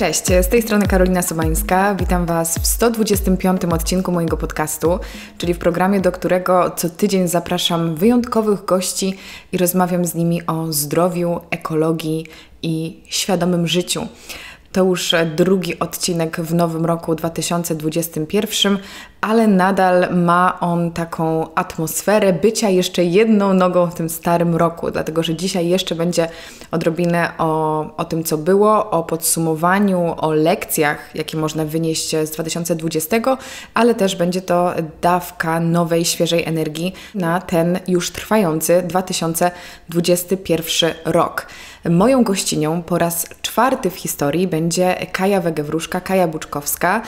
Cześć, z tej strony Karolina Sobańska. Witam Was w 125 odcinku mojego podcastu, czyli w programie, do którego co tydzień zapraszam wyjątkowych gości i rozmawiam z nimi o zdrowiu, ekologii i świadomym życiu. To już drugi odcinek w nowym roku 2021, ale nadal ma on taką atmosferę bycia jeszcze jedną nogą w tym starym roku, dlatego że dzisiaj jeszcze będzie odrobinę o, o tym, co było, o podsumowaniu, o lekcjach, jakie można wynieść z 2020, ale też będzie to dawka nowej, świeżej energii na ten już trwający 2021 rok. Moją gościnią po raz czwarty w historii będzie Kaja Wegewruszka, Kaja Buczkowska,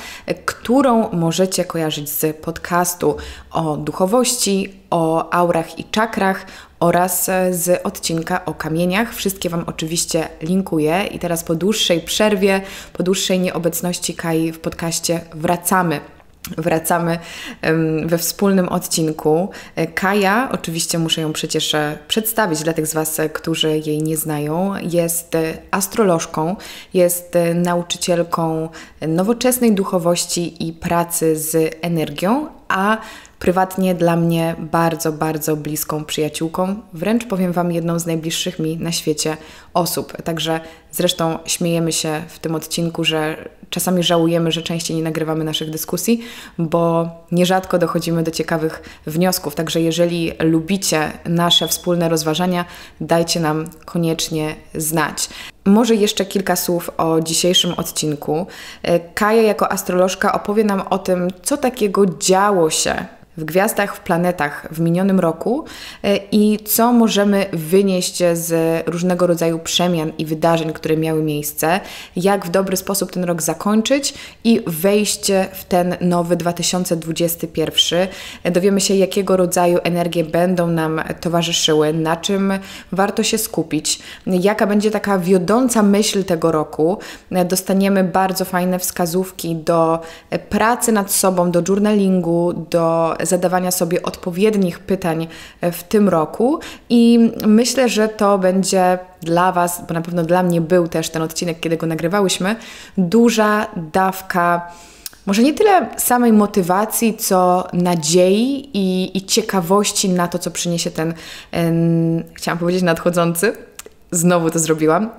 którą możecie kojarzyć z podcastu o duchowości, o aurach i czakrach oraz z odcinka o kamieniach. Wszystkie Wam oczywiście linkuję i teraz po dłuższej przerwie, po dłuższej nieobecności Kai w podcaście wracamy wracamy we wspólnym odcinku. Kaja, oczywiście muszę ją przecież e, przedstawić dla tych z Was, e, którzy jej nie znają, jest e, astrolożką, jest nauczycielką nowoczesnej duchowości i pracy z energią, a prywatnie dla mnie bardzo, bardzo bliską przyjaciółką, wręcz powiem Wam jedną z najbliższych mi na świecie osób. Także zresztą śmiejemy się w tym odcinku, że czasami żałujemy, że częściej nie nagrywamy naszych dyskusji, bo nierzadko dochodzimy do ciekawych wniosków. Także jeżeli lubicie nasze wspólne rozważania, dajcie nam koniecznie znać. Może jeszcze kilka słów o dzisiejszym odcinku. Kaja jako astrolożka opowie nam o tym, co takiego działo się w gwiazdach, w planetach w minionym roku e, i co możemy wynieść z różnego rodzaju przemian i wydarzeń, które miały miejsce, jak w dobry sposób ten rok zakończyć i wejść w ten nowy 2021. E, dowiemy się, jakiego rodzaju energie będą nam towarzyszyły, na czym warto się skupić, jaka będzie taka wiodąca myśl tego roku. Dostaniemy bardzo fajne wskazówki do pracy nad sobą, do journalingu, do zadawania sobie odpowiednich pytań e, w tym roku i myślę, że to będzie dla Was, bo na pewno dla mnie był też ten odcinek, kiedy go nagrywałyśmy, duża dawka może nie tyle samej motywacji, co nadziei i, i ciekawości na to, co przyniesie ten, em, chciałam powiedzieć, nadchodzący. Znowu to zrobiłam.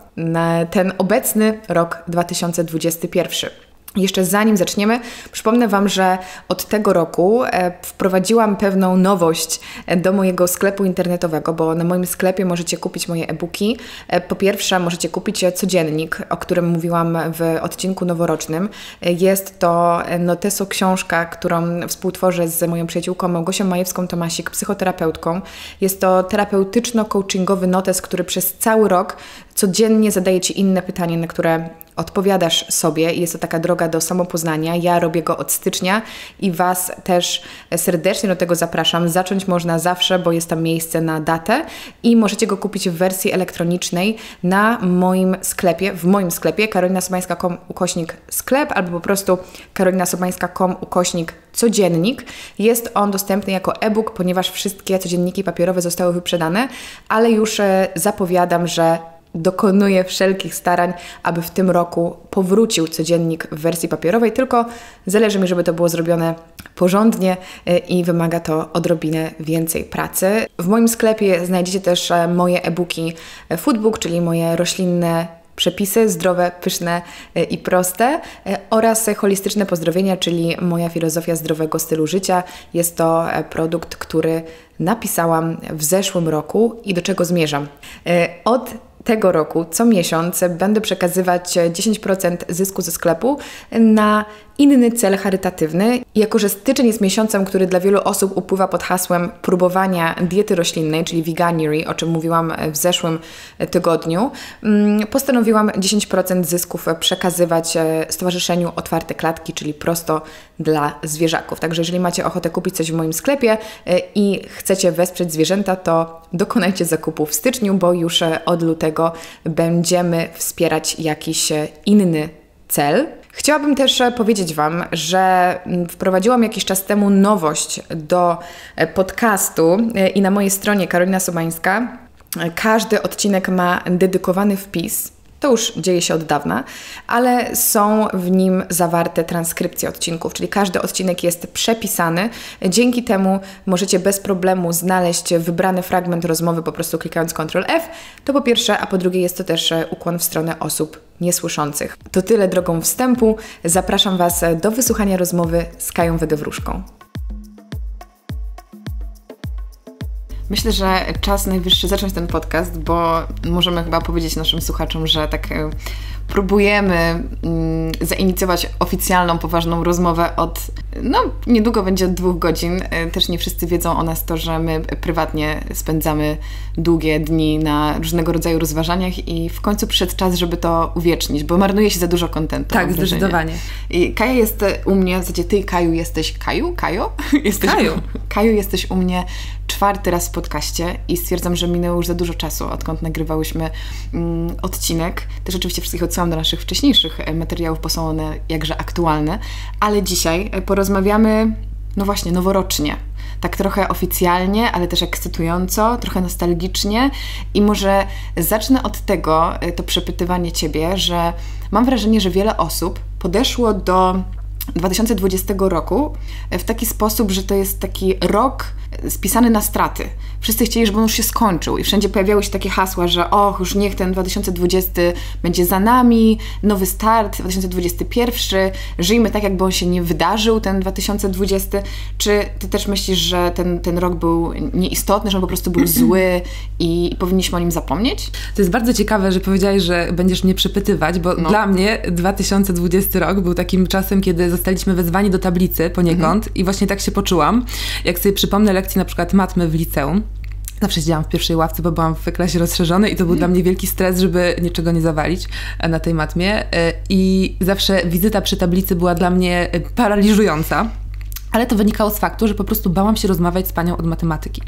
Ten obecny rok 2021. Jeszcze zanim zaczniemy, przypomnę Wam, że od tego roku e, wprowadziłam pewną nowość e, do mojego sklepu internetowego, bo na moim sklepie możecie kupić moje e-booki. E, po pierwsze, możecie kupić codziennik, o którym mówiłam w odcinku noworocznym. Jest to Noteso książka, którą współtworzę z moją przyjaciółką Małgosią Majewską-Tomasik, psychoterapeutką. Jest to terapeutyczno-coachingowy notes, który przez cały rok codziennie zadaje Ci inne pytanie, na które odpowiadasz sobie jest to taka droga do samopoznania. Ja robię go od stycznia i Was też serdecznie do tego zapraszam. Zacząć można zawsze, bo jest tam miejsce na datę i możecie go kupić w wersji elektronicznej na moim sklepie, w moim sklepie karolinasobańska.com ukośnik sklep albo po prostu karolinasobańska.com ukośnik codziennik. Jest on dostępny jako e-book, ponieważ wszystkie codzienniki papierowe zostały wyprzedane, ale już e, zapowiadam, że dokonuję wszelkich starań, aby w tym roku powrócił codziennik w wersji papierowej, tylko zależy mi, żeby to było zrobione porządnie y, i wymaga to odrobinę więcej pracy. W moim sklepie znajdziecie też e, moje e-booki e, Foodbook, czyli moje roślinne przepisy zdrowe, pyszne e, i proste oraz holistyczne pozdrowienia, czyli moja filozofia zdrowego stylu życia. Jest to produkt, który napisałam w zeszłym roku i do czego zmierzam. Od tego roku co miesiąc będę przekazywać 10% zysku ze sklepu na inny cel charytatywny. Jako, że styczeń jest miesiącem, który dla wielu osób upływa pod hasłem próbowania diety roślinnej, czyli veganuary, o czym mówiłam w zeszłym tygodniu, mm, postanowiłam 10% zysków przekazywać e, Stowarzyszeniu Otwarte Klatki, czyli prosto dla zwierzaków. Także jeżeli macie ochotę kupić coś w moim sklepie e, i chcecie wesprzeć zwierzęta, to dokonajcie zakupu w styczniu, bo już e, od lutego będziemy wspierać jakiś inny cel. Chciałabym też e, powiedzieć Wam, że mm, wprowadziłam jakiś czas temu nowość do e, podcastu e, i na mojej stronie Karolina Sobańska każdy odcinek ma dedykowany wpis to już dzieje się od dawna, ale są w nim zawarte transkrypcje odcinków, czyli każdy odcinek jest przepisany. Dzięki temu możecie bez problemu znaleźć wybrany fragment rozmowy po prostu klikając Ctrl F. To po pierwsze, a po drugie jest to też ukłon w stronę osób niesłyszących. To tyle drogą wstępu. Zapraszam Was do wysłuchania rozmowy z Kają Wegewruszką. Myślę, że czas najwyższy zacząć ten podcast, bo możemy chyba powiedzieć naszym słuchaczom, że tak e, próbujemy mm, zainicjować oficjalną, poważną rozmowę od, no niedługo będzie od dwóch godzin. E, też nie wszyscy wiedzą o nas to, że my prywatnie spędzamy długie dni na różnego rodzaju rozważaniach i w końcu przyszedł czas, żeby to uwiecznić, bo marnuje się za dużo kontentu. Tak, zdecydowanie. I Kaja jest u mnie, w zasadzie ty Kaju jesteś, Kaju? Kajo? Jesteś, Kaju. Kaju jesteś u mnie czwarty raz w podcaście i stwierdzam, że minęło już za dużo czasu, odkąd nagrywałyśmy mm, odcinek. Też oczywiście wszystkich odsyłam do naszych wcześniejszych e, materiałów, bo są one jakże aktualne. Ale dzisiaj e, porozmawiamy, no właśnie, noworocznie. Tak trochę oficjalnie, ale też ekscytująco, trochę nostalgicznie. I może zacznę od tego, e, to przepytywanie Ciebie, że mam wrażenie, że wiele osób podeszło do 2020 roku w taki sposób, że to jest taki rok spisany na straty. Wszyscy chcieli, żeby on już się skończył i wszędzie pojawiały się takie hasła, że och, już niech ten 2020 będzie za nami, nowy start, 2021, żyjmy tak, jakby on się nie wydarzył, ten 2020. Czy ty też myślisz, że ten, ten rok był nieistotny, że on po prostu był zły i, powinniśmy o nim zapomnieć? To jest bardzo ciekawe, że powiedziałeś, że będziesz mnie przepytywać, bo no. dla mnie 2020 rok był takim czasem, kiedy zostaliśmy wezwani do tablicy poniekąd mhm. i właśnie tak się poczułam. Jak sobie przypomnę na przykład matmy w liceum, Zawsze siedziałam w pierwszej ławce, bo byłam w klasie rozszerzonej i to był dla mnie wielki stres, żeby niczego nie zawalić e, na tej matmie. E, I zawsze wizyta przy tablicy była dla mnie e, paraliżująca. Ale to wynikało z faktu, że po prostu bałam się rozmawiać z panią od matematyki.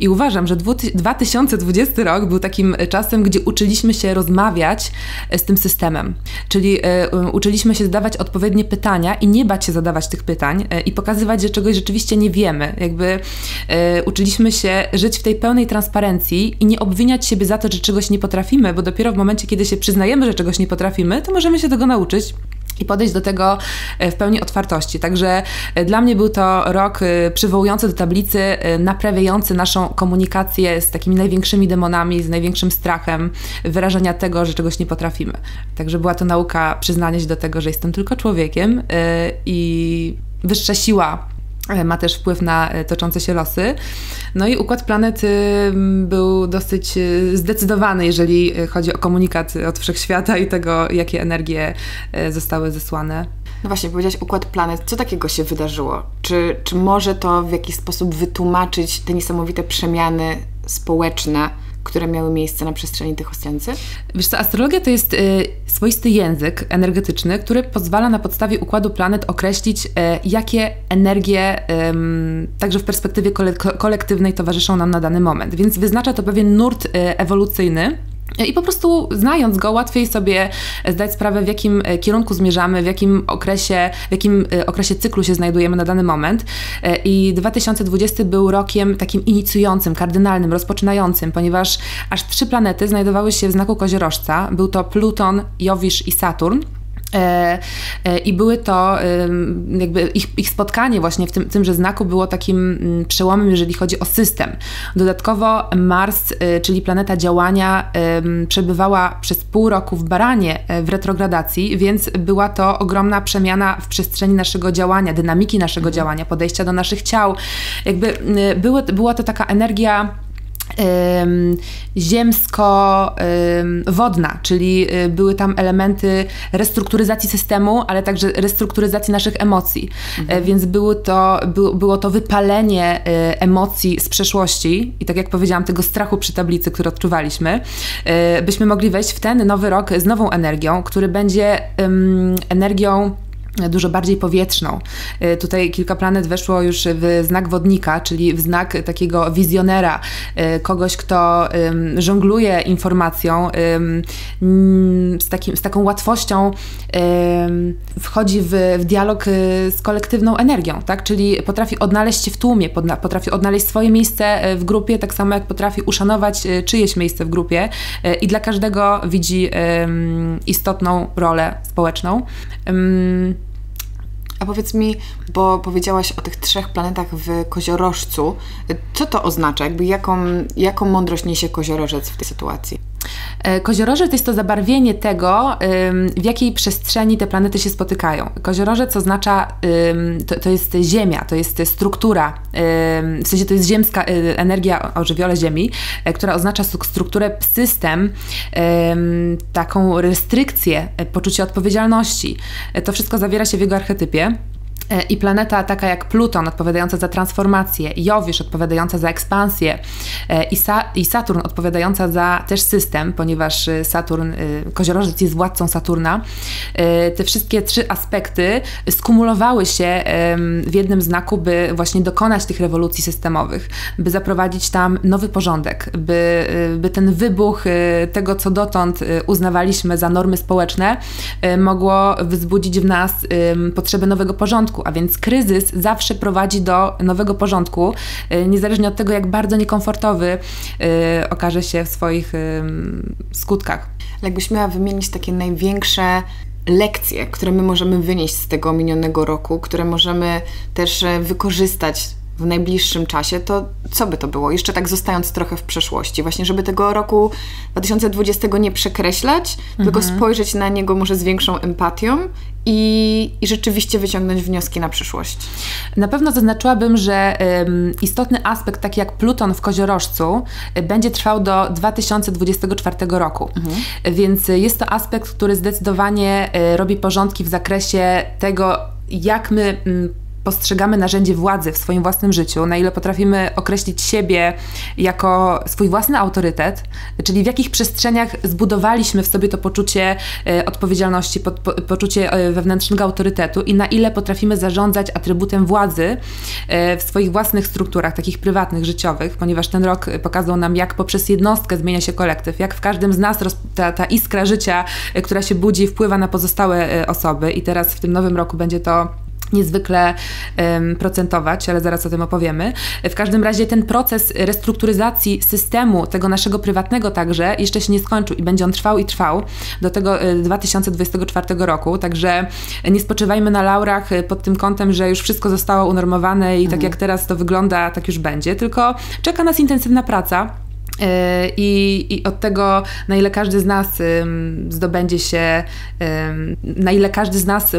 I uważam, że 2020 rok był takim czasem, gdzie uczyliśmy się rozmawiać e, z tym systemem. Czyli y, uczyliśmy się zadawać odpowiednie pytania i nie bać się zadawać tych pytań i pokazywać, że czegoś rzeczywiście nie wiemy. Jakby uczyliśmy się żyć w tej pełnej transparencji i nie obwiniać siebie za to, że czegoś nie potrafimy, bo dopiero w momencie, kiedy się przyznajemy, że czegoś nie potrafimy, to możemy się tego nauczyć i podejść do tego e, w pełni otwartości. Także e, dla mnie był to rok e, przywołujący do tablicy, naprawiający naszą komunikację z takimi największymi demonami, z największym strachem wyrażenia tego, że czegoś nie potrafimy. Także była to nauka przyznania się do tego, że jestem tylko człowiekiem i wyższa siła ma też wpływ na e, toczące się losy. No i układ planet był dosyć e, zdecydowany, jeżeli chodzi o komunikat od wszechświata i tego, jakie energie zostały zesłane. No właśnie, powiedziałaś układ planet. Co takiego się wydarzyło? Czy, czy może to w jakiś sposób wytłumaczyć te niesamowite przemiany społeczne, które miały miejsce na przestrzeni tych oceancy? Wiesz co, astrologia to jest y, swoisty język energetyczny, który pozwala na podstawie układu planet określić, y, jakie energie y, także w perspektywie kole kolektywnej towarzyszą nam na dany moment. Więc wyznacza to pewien nurt y, ewolucyjny, i po prostu znając go, łatwiej sobie zdać sprawę, w jakim e, kierunku zmierzamy, w jakim okresie, w jakim e, okresie cyklu się znajdujemy na dany moment. E, I 2020 był rokiem takim inicjującym, kardynalnym, rozpoczynającym, ponieważ aż trzy planety znajdowały się w znaku koziorożca. Był to Pluton, Jowisz i Saturn. E, e, I były to, jakby ich, ich spotkanie właśnie w tym, tymże znaku było takim mm, przełomem, jeżeli chodzi o system. Dodatkowo Mars, e, czyli planeta działania, przebywała przez pół roku w Baranie w retrogradacji, więc była to ogromna przemiana w przestrzeni naszego działania, dynamiki naszego mhm. działania, podejścia do naszych ciał. Jakby były, była to taka energia ziemsko-wodna, czyli y, były tam elementy restrukturyzacji systemu, ale także restrukturyzacji naszych emocji. Mhm. E, więc było to, było to wypalenie y, emocji z przeszłości i tak jak powiedziałam, tego strachu przy tablicy, który odczuwaliśmy, y, byśmy mogli wejść w ten nowy rok z nową energią, który będzie energią dużo bardziej powietrzną. Y, tutaj kilka planet weszło już w znak wodnika, czyli w znak takiego wizjonera, y, kogoś, kto żongluje informacją z, takim, z taką łatwością, wchodzi w, w dialog y, z kolektywną energią, tak? czyli potrafi odnaleźć się w tłumie, potrafi odnaleźć swoje miejsce w grupie, tak samo jak potrafi uszanować czyjeś miejsce w grupie i dla każdego widzi istotną rolę społeczną. A powiedz mi, bo powiedziałaś o tych trzech planetach w koziorożcu, co to oznacza? Jakby jaką, jaką mądrość niesie koziorożec w tej sytuacji? E, koziorożec jest to zabarwienie tego, w jakiej przestrzeni te planety się spotykają. Koziorożec oznacza, to, to jest Ziemia, to jest struktura, w sensie to jest ziemska y, energia o żywiole Ziemi, e, która oznacza strukturę, system, taką restrykcję, e, poczucie odpowiedzialności. To wszystko zawiera się w jego archetypie. E, i planeta taka jak Pluton odpowiadająca za transformację, Jowisz odpowiadająca za ekspansję e, i, Sa i Saturn odpowiadająca za też system, ponieważ e, Saturn, koziorożec jest władcą Saturna, te wszystkie trzy aspekty skumulowały się w jednym znaku, by właśnie dokonać tych rewolucji systemowych, by zaprowadzić tam nowy porządek, by, by ten wybuch tego, co dotąd uznawaliśmy za normy społeczne, mogło wzbudzić w nas potrzebę nowego porządku, porządku, a więc kryzys zawsze prowadzi do nowego porządku, y, niezależnie od tego, jak bardzo niekomfortowy y, okaże się w swoich skutkach. Jakbyś miała wymienić takie największe lekcje, które my możemy wynieść z tego minionego roku, które możemy też e, wykorzystać w najbliższym czasie, to co by to było? Jeszcze tak zostając trochę w przeszłości, właśnie żeby tego roku 2020 nie przekreślać, mhm. tylko spojrzeć na niego może z większą empatią i, i rzeczywiście wyciągnąć wnioski na przyszłość. Na pewno zaznaczyłabym, że um, istotny aspekt, taki jak Pluton w Koziorożcu, y, będzie trwał do 2024 roku. Mhm. Więc jest to aspekt, który zdecydowanie y, robi porządki w zakresie tego, jak my mm, postrzegamy narzędzie władzy w swoim własnym życiu, na ile potrafimy określić siebie jako swój własny autorytet, czyli w jakich przestrzeniach zbudowaliśmy w sobie to poczucie e, odpowiedzialności, po, po, poczucie e, wewnętrznego autorytetu i na ile potrafimy zarządzać atrybutem władzy e, w swoich własnych strukturach, takich prywatnych, życiowych, ponieważ ten rok pokazał nam, jak poprzez jednostkę zmienia się kolektyw, jak w każdym z nas ta, ta iskra życia, która się budzi, wpływa na pozostałe osoby. I teraz w tym nowym roku będzie to niezwykle um, procentować, ale zaraz o tym opowiemy. W każdym razie ten proces restrukturyzacji systemu, tego naszego prywatnego także, jeszcze się nie skończył i będzie on trwał i trwał do tego 2024 e, roku, także nie spoczywajmy na laurach e, pod tym kątem, że już wszystko zostało unormowane i tak mhm. tak jak teraz to wygląda, tak już będzie, tylko czeka nas intensywna praca. E, I, I, od tego, na ile każdy z nas zdobędzie się, na ile każdy z nas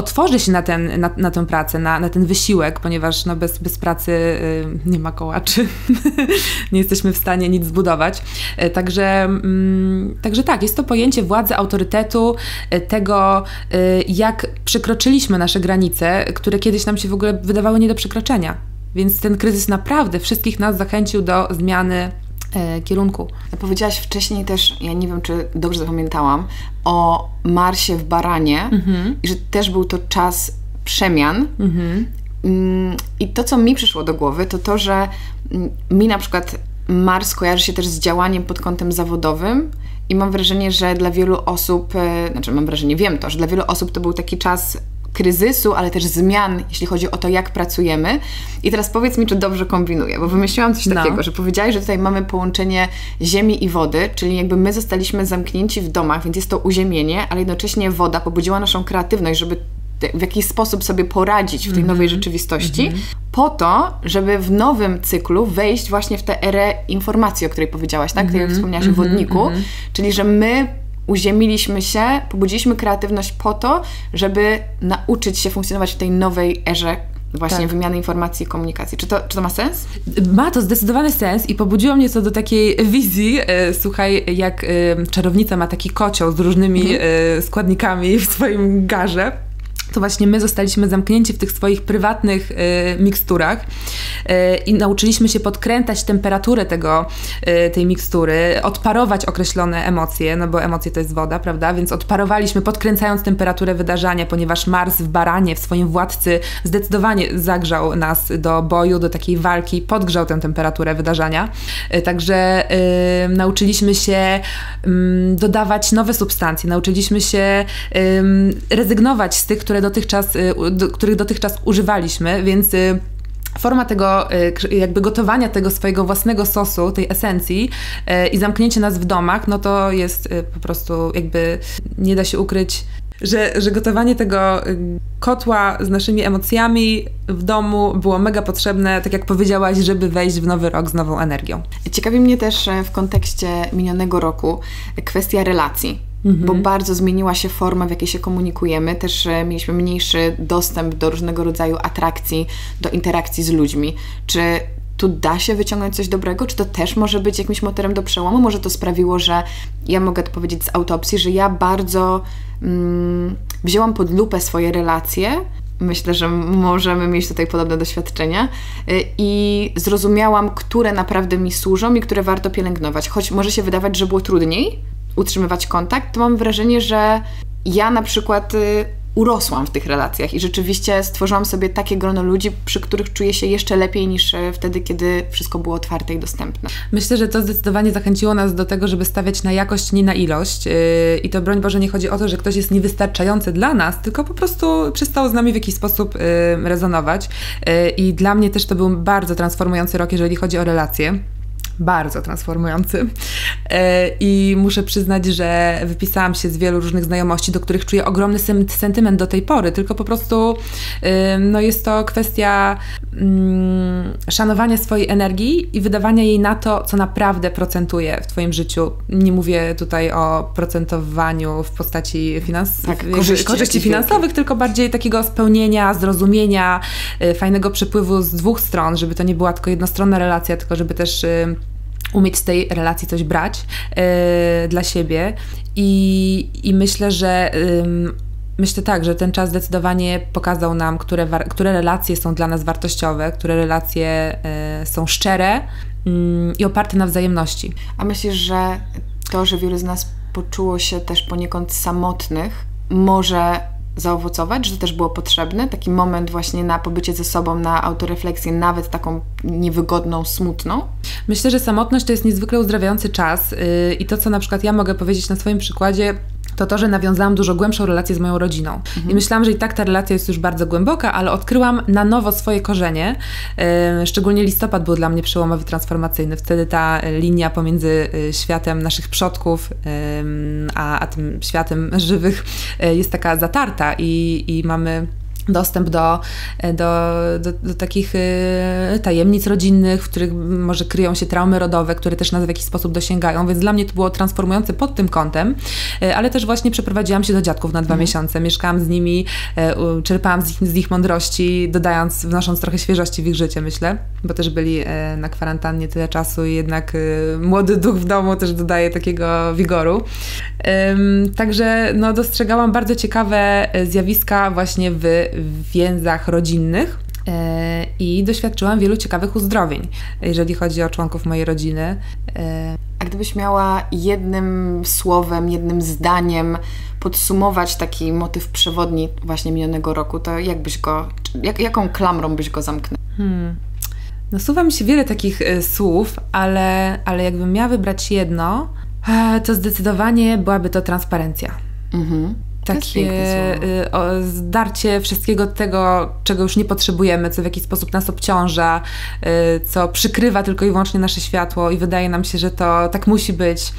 otworzy się na, ten, na, na tę pracę, na, na ten wysiłek, ponieważ no bez, bez pracy y, nie ma kołaczy, nie jesteśmy w stanie nic zbudować. Y, także, mm, także tak, jest to pojęcie władzy, autorytetu, y, tego, jak przekroczyliśmy nasze granice, które kiedyś nam się w ogóle wydawały nie do przekroczenia. Więc ten kryzys naprawdę wszystkich nas zachęcił do zmiany e, kierunku. Powiedziałaś wcześniej też, ja nie wiem, czy dobrze zapamiętałam, o Marsie w Baranie mhm. i że też był to czas przemian. Mhm. Mm, I to, co mi przyszło do głowy, to to, że mm, mi na przykład Mars kojarzy się też z działaniem pod kątem zawodowym i mam wrażenie, że dla wielu osób, e, znaczy mam wrażenie, wiem to, że dla wielu osób to był taki czas kryzysu, ale też zmian, jeśli chodzi o to, jak pracujemy. I teraz powiedz mi, czy dobrze kombinuję, bo wymyśliłam coś no. takiego, że powiedziałeś, że tutaj mamy połączenie ziemi i wody, czyli jakby my zostaliśmy zamknięci w domach, więc jest to uziemienie, ale jednocześnie woda pobudziła naszą kreatywność, żeby w jakiś sposób sobie poradzić w tej nowej mhm. rzeczywistości, mm -hmm. po to, żeby w nowym cyklu wejść właśnie w tę erę informacji, o której powiedziałaś, tak? Mm -hmm. Tak jak wspomniałaś mm -hmm. o wodniku, mhm. czyli że my uziemiliśmy się, pobudziliśmy kreatywność po to, żeby nauczyć się funkcjonować w tej nowej erze właśnie tak. wymiany informacji i komunikacji. Czy to, czy to ma sens? Ma to zdecydowany sens i pobudziło mnie to do takiej wizji, e, słuchaj, jak e, czarownica ma taki kocioł z różnymi mhm. e, składnikami w swoim garze to właśnie my zostaliśmy zamknięci w tych swoich prywatnych y, miksturach y, i nauczyliśmy się podkręcać temperaturę tego, y, tej mikstury, odparować określone emocje, no bo emocje to jest woda, prawda? Więc odparowaliśmy, podkręcając temperaturę wydarzenia, ponieważ Mars w Baranie, w swoim władcy, zdecydowanie zagrzał nas do boju, do takiej walki, podgrzał tę temperaturę wydarzenia. Także nauczyliśmy się dodawać nowe substancje, nauczyliśmy się rezygnować z tych, które dotychczas, y, do, których dotychczas używaliśmy, więc y, forma tego, y, jakby gotowania tego swojego własnego sosu, tej esencji i zamknięcie nas w domach, no to jest po prostu jakby nie da się ukryć, że, że gotowanie tego kotła z naszymi emocjami w domu było mega potrzebne, tak jak powiedziałaś, żeby wejść w nowy rok z nową energią. Ciekawi mnie też e, w kontekście minionego roku kwestia relacji mhm. bo bardzo zmieniła się forma, w jakiej się komunikujemy. Też mieliśmy mniejszy dostęp do różnego rodzaju atrakcji, do interakcji z ludźmi. Czy tu da się wyciągnąć coś dobrego? Czy to też może być jakimś motorem do przełomu? Może to sprawiło, że ja mogę to powiedzieć z autopsji, że ja bardzo mm, wzięłam pod lupę swoje relacje. Myślę, że możemy mieć tutaj podobne doświadczenia e, i zrozumiałam, które naprawdę mi służą i które warto pielęgnować. Choć może się wydawać, że było trudniej, utrzymywać kontakt, to mam wrażenie, że ja na przykład y, urosłam w tych relacjach i rzeczywiście stworzyłam sobie takie grono ludzi, przy których czuję się jeszcze lepiej niż y, wtedy, kiedy wszystko było otwarte i dostępne. Myślę, że to zdecydowanie zachęciło nas do tego, żeby stawiać na jakość, nie na ilość. Y, I to broń Boże nie chodzi o to, że ktoś jest niewystarczający dla nas, tylko po prostu przestał z nami w jakiś sposób rezonować. I dla mnie też to był bardzo transformujący rok, jeżeli chodzi o relacje bardzo transformujący. E, I muszę przyznać, że wypisałam się z wielu różnych znajomości, do których czuję ogromny sentyment do tej pory, tylko po prostu no jest to kwestia mm, szanowania swojej energii i wydawania jej na to, co naprawdę procentuje w Twoim życiu. Nie mówię tutaj o procentowaniu w postaci finans tak, korzyści, korzyści finansowych, tylko bardziej takiego spełnienia, zrozumienia, y, fajnego przepływu z dwóch stron, żeby to nie była tylko jednostronna relacja, tylko żeby też umieć z tej relacji coś brać yy, dla siebie i, i myślę, że yy, myślę tak, że ten czas zdecydowanie pokazał nam, które, które relacje są dla nas wartościowe, które relacje yy, są szczere i oparte na wzajemności. A myślisz, że to, że wielu z nas poczuło się też poniekąd samotnych, może zaowocować, że to też było potrzebne, taki moment właśnie na pobycie ze sobą, na autorefleksję, nawet taką niewygodną, smutną? Myślę, że samotność to jest niezwykle uzdrawiający czas yy, i to, co na przykład ja mogę powiedzieć na swoim przykładzie, to to, że nawiązałam dużo głębszą relację z moją rodziną. Mhm. I myślałam, że i tak ta relacja jest już bardzo głęboka, ale odkryłam na nowo swoje korzenie. Szczególnie listopad był dla mnie przełomowy, transformacyjny. Wtedy ta linia pomiędzy y, światem naszych przodków a, a tym światem żywych yy, jest taka zatarta i, i mamy dostęp do, do, do, do, takich y, tajemnic rodzinnych, w których może kryją się traumy rodowe, które też nas w jakiś sposób dosięgają, więc dla mnie to było transformujące pod tym kątem, y, ale też właśnie przeprowadziłam się do dziadków na dwa mhm. miesiące, mieszkałam z nimi, czerpałam z ich, z ich mądrości, dodając, wnosząc trochę świeżości w ich życie, myślę, bo też byli na kwarantannie tyle czasu i jednak młody duch w domu też dodaje takiego wigoru. Także no, dostrzegałam bardzo ciekawe zjawiska właśnie w więzach rodzinnych e, i doświadczyłam wielu ciekawych uzdrowień, jeżeli chodzi o członków mojej rodziny. E, A gdybyś miała jednym słowem, jednym zdaniem podsumować taki motyw przewodni właśnie minionego roku, to jak byś go, jak, jaką klamrą byś go zamknęła? Hmm. Nasuwa mi się wiele takich y, słów, ale, ale jakbym miała wybrać jedno, to zdecydowanie byłaby to transparencja. Mhm. Takie y, zdarcie wszystkiego tego, czego już nie potrzebujemy, co w jakiś sposób nas obciąża, y, co przykrywa tylko i wyłącznie nasze światło i wydaje nam się, że to tak musi być,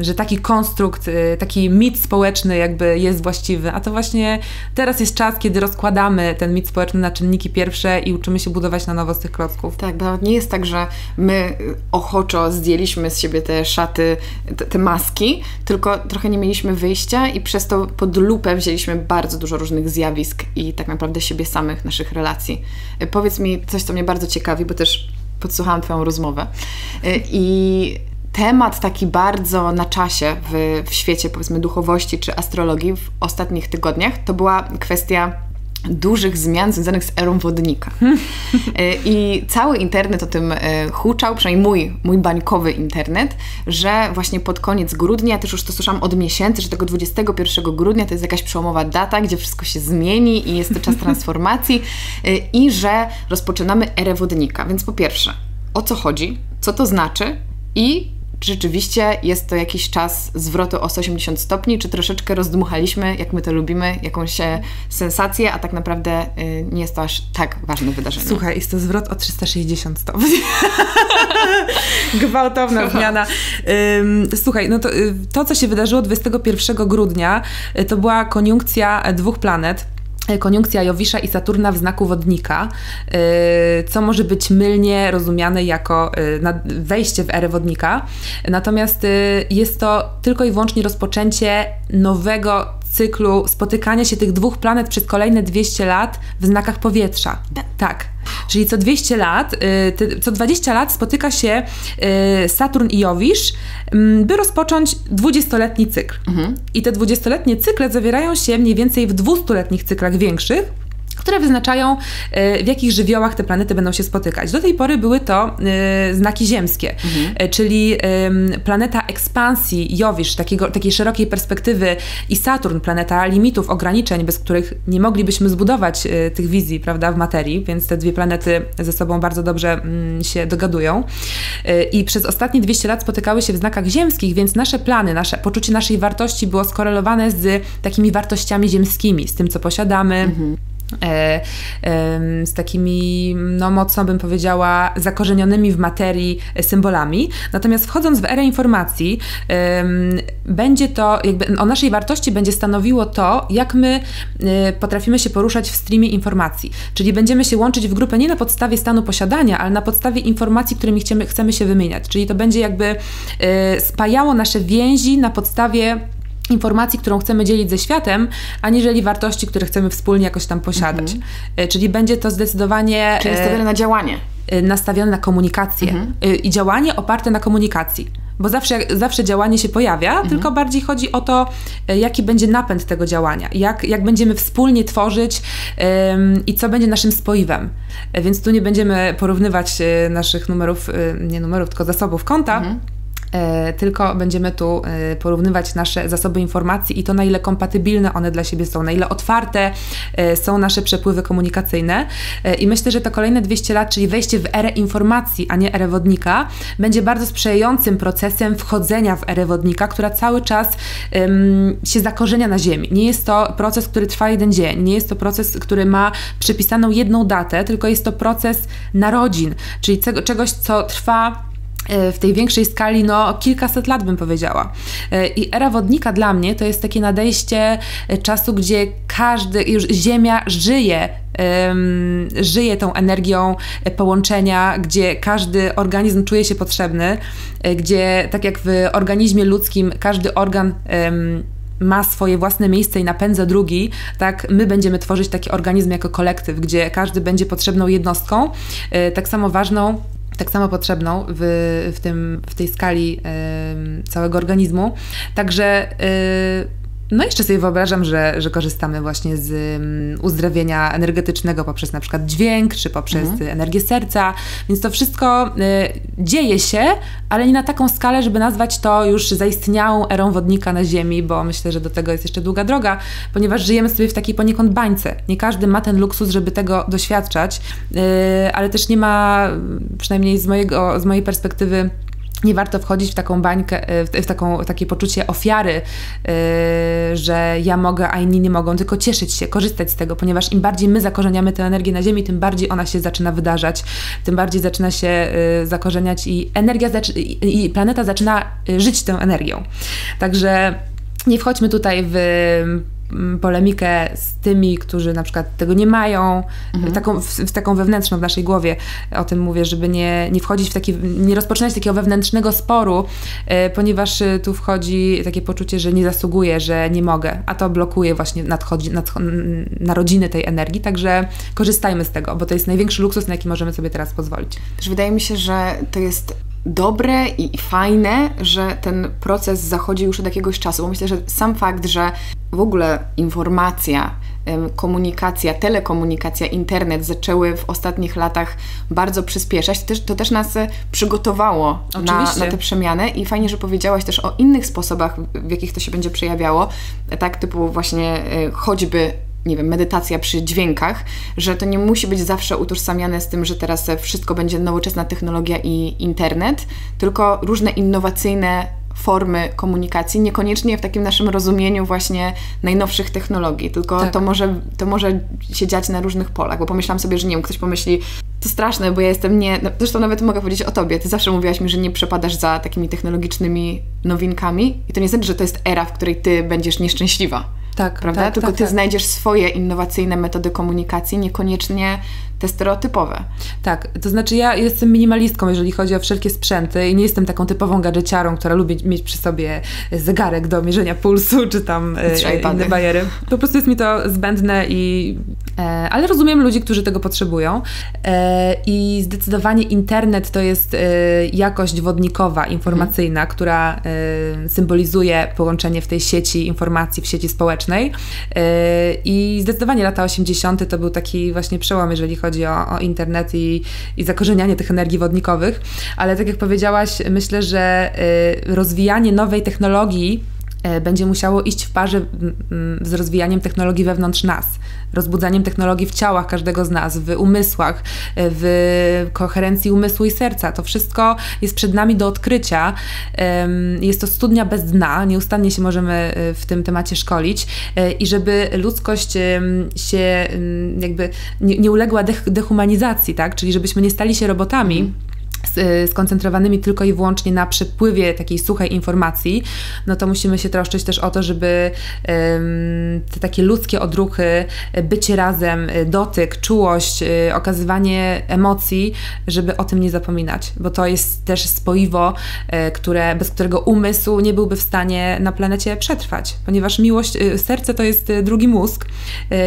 że taki konstrukt, taki mit społeczny jakby jest właściwy, a to właśnie teraz jest czas, kiedy rozkładamy ten mit społeczny na czynniki pierwsze i uczymy się budować na nowo z tych klocków. Tak, bo nie jest tak, że my ochoczo zdjęliśmy z siebie te szaty, te, te maski, tylko trochę nie mieliśmy wyjścia i przez to pod lupę wzięliśmy bardzo dużo różnych zjawisk i tak naprawdę siebie samych, naszych relacji. E, powiedz mi coś, co mnie bardzo ciekawi, bo też podsłuchałam Twoją rozmowę. I temat taki bardzo na czasie w, w świecie powiedzmy duchowości czy astrologii w ostatnich tygodniach to była kwestia dużych zmian związanych z erą wodnika. E, I cały internet o tym e, huczał, przynajmniej mój, mój bańkowy internet, że właśnie pod koniec grudnia, też już to słyszałam od miesięcy, że tego 21 grudnia to jest jakaś przełomowa data, gdzie wszystko się zmieni i jest to czas transformacji e, i że rozpoczynamy erę wodnika. Więc po pierwsze, o co chodzi, co to znaczy i czy rzeczywiście jest to jakiś czas zwrotu o 180 stopni, czy troszeczkę rozdmuchaliśmy, jak my to lubimy, jakąś e, sensację, a tak naprawdę y, nie jest to aż tak ważne wydarzenie. Słuchaj, jest to zwrot o 360 stopni. Gwałtowna zmiana. Słuchaj, no to, y, to, co się wydarzyło 21 grudnia, y, to była koniunkcja dwóch planet koniunkcja Jowisza i Saturna w znaku wodnika, y, co może być mylnie rozumiane jako y, wejście w erę wodnika. Natomiast jest to tylko i wyłącznie rozpoczęcie nowego cyklu spotykania się tych dwóch planet przez kolejne 200 lat w znakach powietrza. Tak. Czyli co 200 lat, y, co 20 lat spotyka się y, Saturn i Jowisz, mm, by rozpocząć 20-letni cykl. Mhm. I te 20-letnie cykle zawierają się mniej więcej w 200-letnich cyklach większych które wyznaczają, e, w jakich żywiołach te planety będą się spotykać. Do tej pory były to e, znaki ziemskie, mhm. E, czyli planeta ekspansji, Jowisz, takiego, takiej szerokiej perspektywy i Saturn, planeta limitów, ograniczeń, bez których nie moglibyśmy zbudować tych wizji, prawda, w materii, więc te dwie planety ze sobą bardzo dobrze mm, się dogadują. I przez ostatnie 200 lat spotykały się w znakach ziemskich, więc nasze plany, nasze poczucie naszej wartości było skorelowane z takimi wartościami ziemskimi, z tym, co posiadamy. Mhm z takimi, no mocno bym powiedziała, zakorzenionymi w materii symbolami. Natomiast wchodząc w erę informacji, będzie to, jakby o naszej wartości będzie stanowiło to, jak my e, potrafimy się poruszać w streamie informacji. Czyli będziemy się łączyć w grupę nie na podstawie stanu posiadania, ale na podstawie informacji, którymi chcemy, chcemy się wymieniać. Czyli to będzie jakby e, spajało nasze więzi na podstawie informacji, którą chcemy dzielić ze światem, aniżeli wartości, które chcemy wspólnie jakoś tam posiadać. Mhm. Czyli będzie to zdecydowanie... Czyli nastawione na działanie. E, nastawione na komunikację. Mhm. E, I działanie oparte na komunikacji. Bo zawsze, zawsze działanie się pojawia, mhm. tylko bardziej chodzi o to, jaki będzie napęd tego działania, jak, jak będziemy wspólnie tworzyć ym, i co będzie naszym spoiwem. Więc tu nie będziemy porównywać naszych numerów, nie numerów, tylko zasobów konta. E, tylko będziemy tu e, porównywać nasze zasoby informacji i to, na ile kompatybilne one dla siebie są, na ile otwarte e, są nasze przepływy komunikacyjne. I myślę, że to kolejne 200 lat, czyli wejście w erę informacji, a nie erę wodnika, będzie bardzo sprzyjającym procesem wchodzenia w erę wodnika, która cały czas um, się zakorzenia na Ziemi. Nie jest to proces, który trwa jeden dzień, nie jest to proces, który ma przypisaną jedną datę, tylko jest to proces narodzin, czyli czegoś, co trwa w tej większej skali, no kilkaset lat bym powiedziała. E, I era wodnika dla mnie to jest takie nadejście e, czasu, gdzie każdy, już Ziemia żyje żyje tą energią połączenia, gdzie każdy organizm czuje się potrzebny, gdzie tak jak w organizmie ludzkim każdy organ ma swoje własne miejsce i napędza drugi, tak my będziemy tworzyć taki organizm jako kolektyw, gdzie każdy będzie potrzebną jednostką, tak samo ważną tak samo potrzebną w, w, tym, w tej skali y, całego organizmu. Także y, no jeszcze sobie wyobrażam, że, że korzystamy właśnie z um, uzdrawienia energetycznego poprzez na przykład dźwięk, czy poprzez mhm. energię serca, więc to wszystko y, dzieje się, ale nie na taką skalę, żeby nazwać to już zaistniałą erą wodnika na Ziemi, bo myślę, że do tego jest jeszcze długa droga, ponieważ żyjemy sobie w takiej poniekąd bańce. Nie każdy ma ten luksus, żeby tego doświadczać, y, ale też nie ma, przynajmniej z, mojego, z mojej perspektywy, nie warto wchodzić w taką bańkę, e, w, taką, takie poczucie ofiary, yy, że ja mogę, a inni nie mogą, tylko cieszyć się, korzystać z tego, ponieważ im bardziej my zakorzeniamy tę energię na Ziemi, tym bardziej ona się zaczyna wydarzać, tym bardziej zaczyna się yy, zakorzeniać i energia, i, i planeta zaczyna żyć tą energią. Także nie wchodźmy tutaj w polemikę z tymi, którzy na przykład tego nie mają, mhm. taką, w, w, taką wewnętrzną w naszej głowie o tym mówię, żeby nie, nie wchodzić w taki, nie rozpoczynać takiego wewnętrznego sporu, e, ponieważ e, tu wchodzi takie poczucie, że nie zasługuję, że nie mogę, a to blokuje właśnie nadchodzi, nadcho, narodziny tej energii, także korzystajmy z tego, bo to jest największy luksus, na jaki możemy sobie teraz pozwolić. Też wydaje mi się, że to jest dobre i fajne, że ten proces zachodzi już od jakiegoś czasu, bo myślę, że sam fakt, że w ogóle informacja, komunikacja, telekomunikacja, internet zaczęły w ostatnich latach bardzo przyspieszać, to też, to też nas przygotowało na, na tę przemianę i fajnie, że powiedziałaś też o innych sposobach, w jakich to się będzie przejawiało, tak typu właśnie e, choćby nie wiem, medytacja przy dźwiękach, że to nie musi być zawsze utożsamiane z tym, że teraz wszystko będzie nowoczesna technologia i internet, tylko różne innowacyjne formy komunikacji, niekoniecznie w takim naszym rozumieniu właśnie najnowszych technologii, tylko tak. to, może, to może się dziać na różnych polach, bo pomyślałam sobie, że nie wiem, ktoś pomyśli, to straszne, bo ja jestem nie, no, zresztą nawet mogę powiedzieć o Tobie, Ty zawsze mówiłaś mi, że nie przepadasz za takimi technologicznymi nowinkami i to nie znaczy, że to jest era, w której Ty będziesz nieszczęśliwa. Tak, prawda? Tak, Tylko tak, ty tak. znajdziesz swoje innowacyjne metody komunikacji, niekoniecznie te stereotypowe. Tak, to znaczy ja jestem minimalistką, jeżeli chodzi o wszelkie sprzęty i nie jestem taką typową gadżeciarą, która lubi mieć przy sobie zegarek do mierzenia pulsu, czy tam e, inne bajery. Po prostu jest mi to zbędne i... E, ale rozumiem ludzi, którzy tego potrzebują e, i zdecydowanie internet to jest e, jakość wodnikowa, informacyjna, hmm. która e, symbolizuje połączenie w tej sieci informacji, w sieci społecznej e, i zdecydowanie lata 80. to był taki właśnie przełom, jeżeli chodzi chodzi o, o internet i, i zakorzenianie tych energii wodnikowych. Ale tak jak powiedziałaś, myślę, że y, rozwijanie nowej technologii będzie musiało iść w parze z rozwijaniem technologii wewnątrz nas rozbudzaniem technologii w ciałach każdego z nas, w umysłach, w koherencji umysłu i serca. To wszystko jest przed nami do odkrycia. Jest to studnia bez dna, nieustannie się możemy e, w tym temacie szkolić e, i żeby ludzkość się jakby nie, nie uległa dehumanizacji, tak? czyli żebyśmy nie stali się robotami. Mhm skoncentrowanymi tylko i wyłącznie na przepływie takiej suchej informacji, no to musimy się troszczyć też o to, żeby te takie ludzkie odruchy, bycie razem, dotyk, czułość, y, okazywanie emocji, żeby o tym nie zapominać, bo to jest też spoiwo, y, które, bez którego umysł nie byłby w stanie na planecie przetrwać, ponieważ miłość, y, serce to jest drugi mózg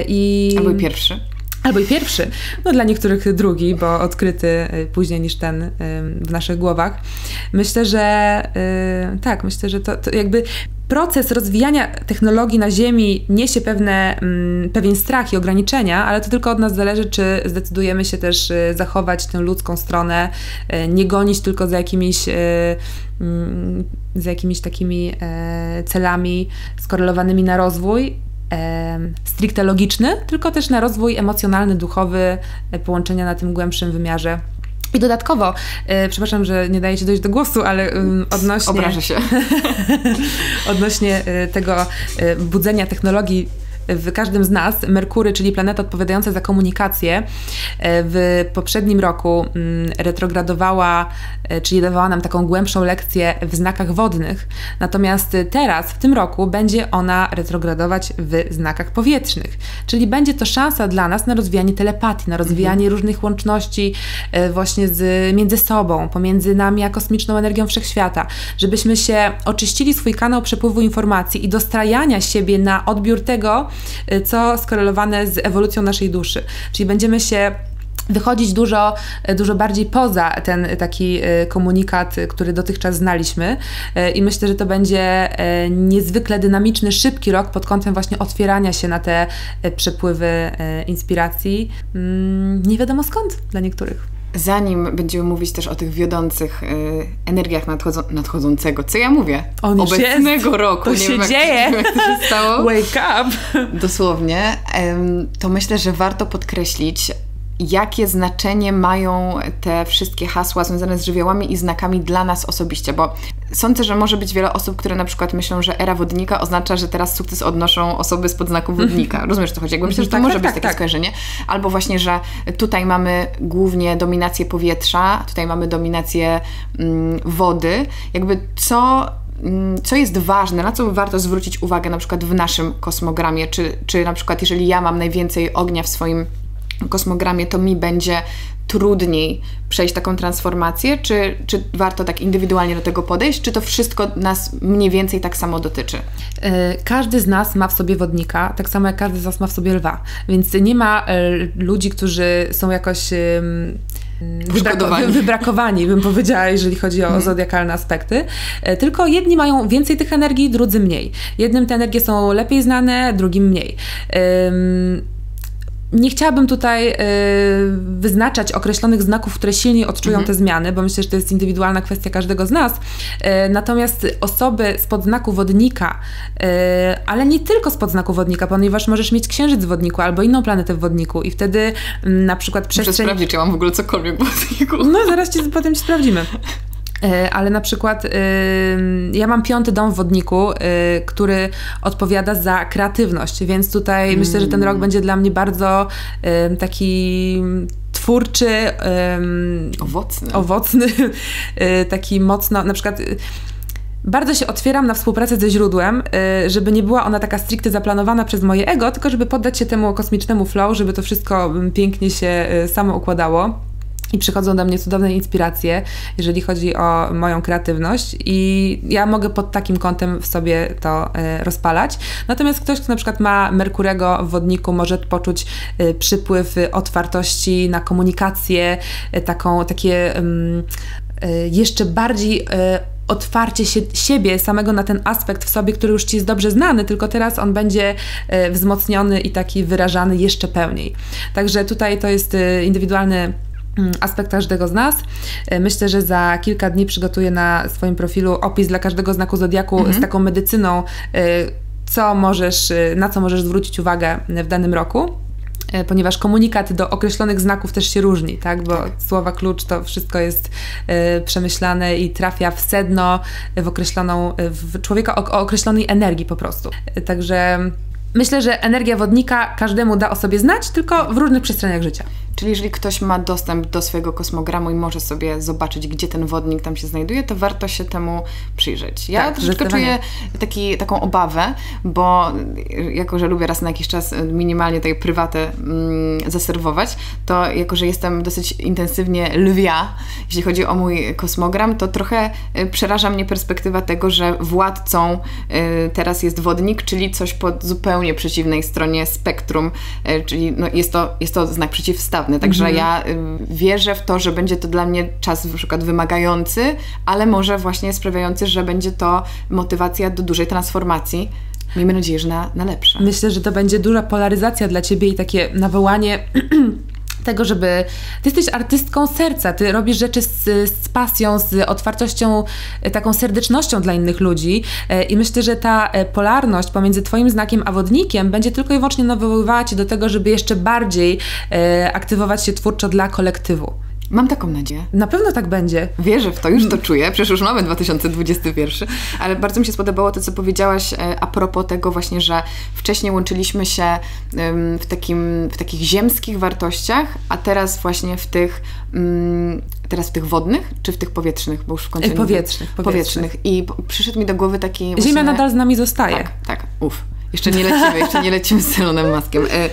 i... Albo pierwszy. Albo i pierwszy, no dla niektórych drugi, bo odkryty y, później niż ten y, w naszych głowach. Myślę, że y, tak, myślę, że to, to jakby proces rozwijania technologii na Ziemi niesie pewne, mm, pewien strach i ograniczenia, ale to tylko od nas zależy, czy zdecydujemy się też zachować tę ludzką stronę, nie gonić tylko za jakimiś mm, za jakimiś takimi e, celami skorelowanymi na rozwój, stricte logiczny, tylko też na rozwój emocjonalny, duchowy, e, połączenia na tym głębszym wymiarze. I dodatkowo, e, przepraszam, że nie daję Ci dojść do głosu, ale odnośnie... Obrażę się. odnośnie e, tego budzenia technologii w każdym z nas Merkury, czyli planeta odpowiadająca za komunikację, e, w poprzednim roku mm, retrogradowała, e, czyli dawała nam taką głębszą lekcję w znakach wodnych. Natomiast teraz, w tym roku, będzie ona retrogradować w znakach powietrznych. Czyli będzie to szansa dla nas na rozwijanie telepatii, na rozwijanie mhm. różnych łączności e, właśnie z, między sobą, pomiędzy nami a kosmiczną energią wszechświata, żebyśmy się oczyścili swój kanał przepływu informacji i dostrajania siebie na odbiór tego, co skorelowane z ewolucją naszej duszy. Czyli będziemy się wychodzić dużo, y, dużo bardziej poza ten taki y, komunikat, który dotychczas znaliśmy. I myślę, że to będzie niezwykle dynamiczny, szybki rok pod kątem właśnie otwierania się na te przepływy inspiracji. Mm, nie wiadomo skąd dla niektórych. Zanim będziemy mówić też o tych wiodących y, energiach nadchodzą, nadchodzącego, co ja mówię? On obecnego roku. To nie się wiem, dzieje. Jak, jak to się stało. Wake up. Dosłownie. to myślę, że warto podkreślić jakie znaczenie mają te wszystkie hasła związane z żywiołami i znakami dla nas osobiście, bo sądzę, że może być wiele osób, które na przykład myślą, że era wodnika oznacza, że teraz sukces odnoszą osoby spod znaku wodnika. Rozumiesz, co chodzi? Jakby myślę, że to tak, może tak, być tak, takie tak. skojarzenie. Albo właśnie, że tutaj mamy głównie dominację powietrza, tutaj mamy dominację mm, wody. Jakby co mm, co jest ważne, na co warto zwrócić uwagę na przykład w naszym kosmogramie, czy, czy na przykład jeżeli ja mam najwięcej ognia w swoim kosmogramie, to mi będzie trudniej przejść taką transformację, czy, czy warto tak indywidualnie do tego podejść, czy to wszystko nas mniej więcej tak samo dotyczy? E, każdy z nas ma w sobie wodnika, tak samo jak każdy z nas ma w sobie lwa, więc nie ma e, ludzi, którzy są jakoś wybrako- wybrakowani, bym powiedziała, jeżeli chodzi o mm. zodiakalne aspekty. E, tylko jedni mają więcej tych energii, drudzy mniej. Jednym te energie są lepiej znane, drugim mniej. Nie chciałabym tutaj y, wyznaczać określonych znaków, które silniej odczują mhm. te zmiany, bo myślę, że to jest indywidualna kwestia każdego z nas. Y, natomiast osoby spod znaku wodnika, y, ale nie tylko spod znaku wodnika, ponieważ możesz mieć księżyc w wodniku albo inną planetę w wodniku i wtedy mm, na przykład przestrzeń... Muszę sprawdzić, czy ja mam w ogóle cokolwiek w wodniku. No, zaraz ci, potem ci sprawdzimy. E, ale na przykład ja mam piąty dom w wodniku, y, który odpowiada za kreatywność, więc tutaj mm. myślę, że ten rok będzie dla mnie bardzo taki twórczy, owocny, owocny taki mocno, na przykład bardzo się otwieram na współpracę ze źródłem, żeby nie była ona taka stricte zaplanowana przez moje ego, tylko żeby poddać się temu kosmicznemu flow, żeby to wszystko pięknie się samo układało. I przychodzą do mnie cudowne inspiracje, jeżeli chodzi o moją kreatywność, i ja mogę pod takim kątem w sobie to y, rozpalać. Natomiast ktoś, kto na przykład ma Merkurego w wodniku, może poczuć y, przypływ otwartości na komunikację, y, taką, takie jeszcze bardziej otwarcie się, siebie samego na ten aspekt w sobie, który już Ci jest dobrze znany, tylko teraz on będzie wzmocniony i taki wyrażany jeszcze pełniej. Także tutaj to jest indywidualny aspekt każdego z nas. E, myślę, że za kilka dni przygotuję na swoim profilu opis dla każdego znaku zodiaku mhm. z taką medycyną, e, co możesz, e, na co możesz zwrócić uwagę w danym roku ponieważ komunikat do określonych znaków też się różni, tak? Bo tak. słowa klucz to wszystko jest przemyślane i trafia w sedno, w określoną, w człowieka o, o określonej energii po prostu. Także myślę, że energia wodnika każdemu da o sobie znać, tylko w różnych przestrzeniach życia. Czyli jeżeli ktoś ma dostęp do swojego kosmogramu i może sobie zobaczyć, gdzie ten wodnik tam się znajduje, to warto się temu przyjrzeć. Ja tak, troszeczkę czuję taki, taką obawę, bo jako, że lubię raz na jakiś czas minimalnie tej prywatę mm, zaserwować, to jako, że jestem dosyć intensywnie lwia, jeśli chodzi o mój kosmogram, to trochę y, przeraża mnie perspektywa tego, że władcą y, teraz jest wodnik, czyli coś po zupełnie przeciwnej stronie spektrum, y, czyli no jest, to, jest to znak przeciwstawny Także mhm. ja y, wierzę w to, że będzie to dla mnie czas na przykład wymagający, ale może właśnie sprawiający, że będzie to motywacja do dużej transformacji. Miejmy nadzieję, że na, na lepsze. Myślę, że to będzie duża polaryzacja dla Ciebie i takie nawołanie tego, żeby. Ty jesteś artystką serca, ty robisz rzeczy z, z, pasją, z otwartością, e, taką serdecznością dla innych ludzi. E, I myślę, że ta e, polarność pomiędzy Twoim znakiem a wodnikiem będzie tylko i wyłącznie nawoływała Cię do tego, żeby jeszcze bardziej aktywować się twórczo dla kolektywu. Mam taką nadzieję. Na pewno tak będzie. Wierzę w to, już to czuję, przecież już mamy 2021, ale bardzo mi się spodobało to, co powiedziałaś e, a propos tego właśnie, że wcześniej łączyliśmy się w, takim, w takich ziemskich wartościach, a teraz właśnie w tych mm, teraz w tych wodnych, czy w tych powietrznych, bo już w końcu nie powietrznych, powietrznych. I przyszedł mi do głowy taki... Ziemia właśnie... nadal z nami zostaje. Tak, tak, uff. Jeszcze nie lecimy, jeszcze nie lecimy z Elonem Maskiem. E,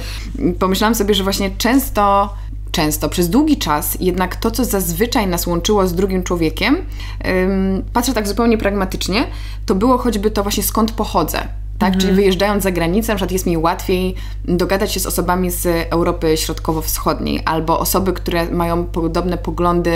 pomyślałam sobie, że właśnie często często, przez długi czas, jednak to, co zazwyczaj nas łączyło z drugim człowiekiem, patrzę tak zupełnie pragmatycznie, to było choćby to właśnie skąd pochodzę. Tak? Mhm. Czyli wyjeżdżając za granicę, na przykład jest mi łatwiej dogadać się z osobami z Europy Środkowo-Wschodniej, albo osoby, które mają podobne poglądy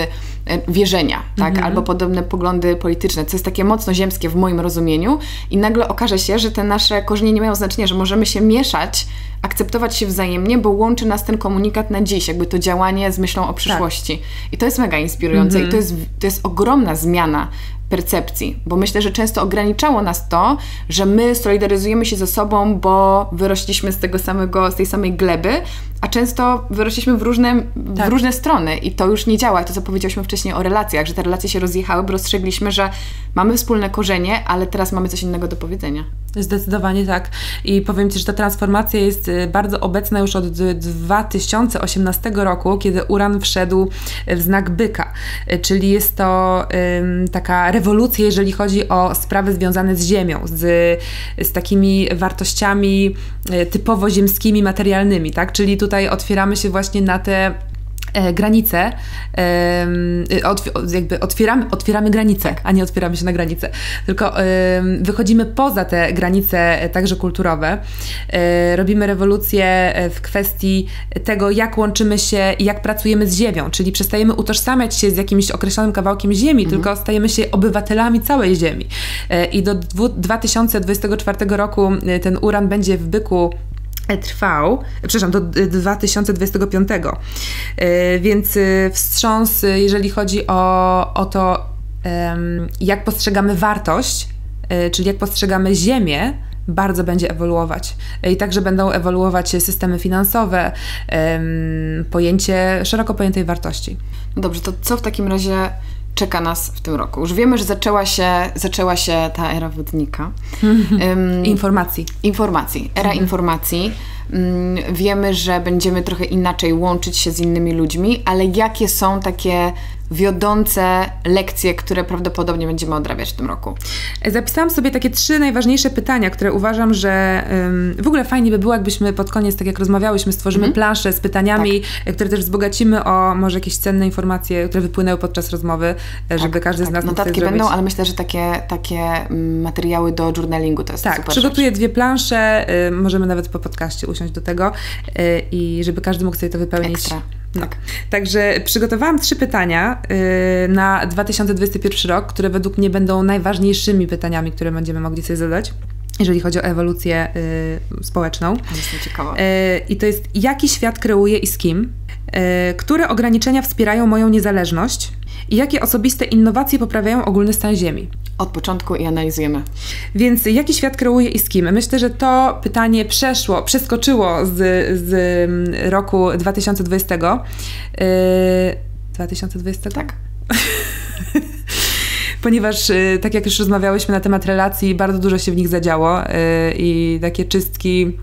e, wierzenia, tak? Mhm. albo podobne poglądy polityczne, co jest takie mocno ziemskie w moim rozumieniu, i nagle okaże się, że te nasze korzenie nie mają znaczenia, że możemy się mieszać akceptować się wzajemnie, bo łączy nas ten komunikat na dziś, jakby to działanie z myślą o przyszłości. Tak. I to jest mega inspirujące -hmm. i to jest, to jest ogromna zmiana percepcji, bo myślę, że często ograniczało nas to, że my solidaryzujemy się ze sobą, bo wyrośliśmy z tego samego, z tej samej gleby, a często wyrośliśmy w różne, tak. w różne strony i to już nie działa. To, co powiedzieliśmy wcześniej o relacjach, że te relacje się rozjechały, bo rozstrzygliśmy, że mamy wspólne korzenie, ale teraz mamy coś innego do powiedzenia. Zdecydowanie tak. I powiem Ci, że ta transformacja jest y, bardzo obecna już od 2018 roku, kiedy Uran wszedł w znak byka. Y, czyli jest to um, taka rewolucja, jeżeli chodzi o sprawy związane z Ziemią, z, z takimi wartościami y, typowo ziemskimi, materialnymi, tak? Czyli tutaj otwieramy się właśnie na te e, granice, jakby otwieramy, otwieramy granice, tak. a nie otwieramy się na granice, tylko wychodzimy poza te granice także kulturowe. Robimy rewolucję w kwestii tego, jak łączymy się i jak pracujemy z ziemią, czyli przestajemy utożsamiać się z jakimś określonym kawałkiem ziemi, mhm. tylko stajemy się obywatelami całej ziemi. I do 2024 roku ten uran będzie w byku trwał, przepraszam, do 2025. E, więc e, wstrząs, jeżeli chodzi o, o to, jak postrzegamy wartość, e, czyli jak postrzegamy Ziemię, bardzo będzie ewoluować. I także będą ewoluować systemy finansowe, pojęcie, szeroko pojętej wartości. Dobrze, to co w takim razie czeka nas w tym roku? Już wiemy, że zaczęła się, zaczęła się ta era wodnika. Um, informacji. Informacji, era mhm. informacji. Um, wiemy, że będziemy trochę inaczej łączyć się z innymi ludźmi, ale jakie są takie wiodące lekcje, które prawdopodobnie będziemy odrabiać w tym roku? Zapisałam sobie takie trzy najważniejsze pytania, które uważam, że w ogóle fajnie by było, jakbyśmy pod koniec, tak jak rozmawiałyśmy, stworzymy mm z pytaniami, tak. które też wzbogacimy o może jakieś cenne informacje, które wypłynęły podczas rozmowy, tak, żeby każdy tak. z nas Notatki będą, zrobić. ale myślę, że takie, takie mm, materiały do journalingu to jest tak, super przygotuję rzecz. dwie plansze, y, możemy nawet po podcaście usiąść do tego y, i żeby każdy mógł sobie to wypełnić. Ekstra. Tak. Także przygotowałam trzy pytania yy, na 2021 rok, które według mnie będą najważniejszymi pytaniami, które będziemy mogli sobie zadać jeżeli chodzi o ewolucję y, społeczną. Jestem ciekawa. Y, I to jest, jaki świat kreuję i z kim? Y, które ograniczenia wspierają moją niezależność? I jakie osobiste innowacje poprawiają ogólny stan Ziemi? Od początku i analizujemy. Więc jaki świat kreuje i z kim? Myślę, że to pytanie przeszło, przeskoczyło z, z mm, roku 2020. Yy, 2020? Tak. ponieważ y, tak jak już rozmawiałyśmy na temat relacji, bardzo dużo się w nich zadziało y, i takie czystki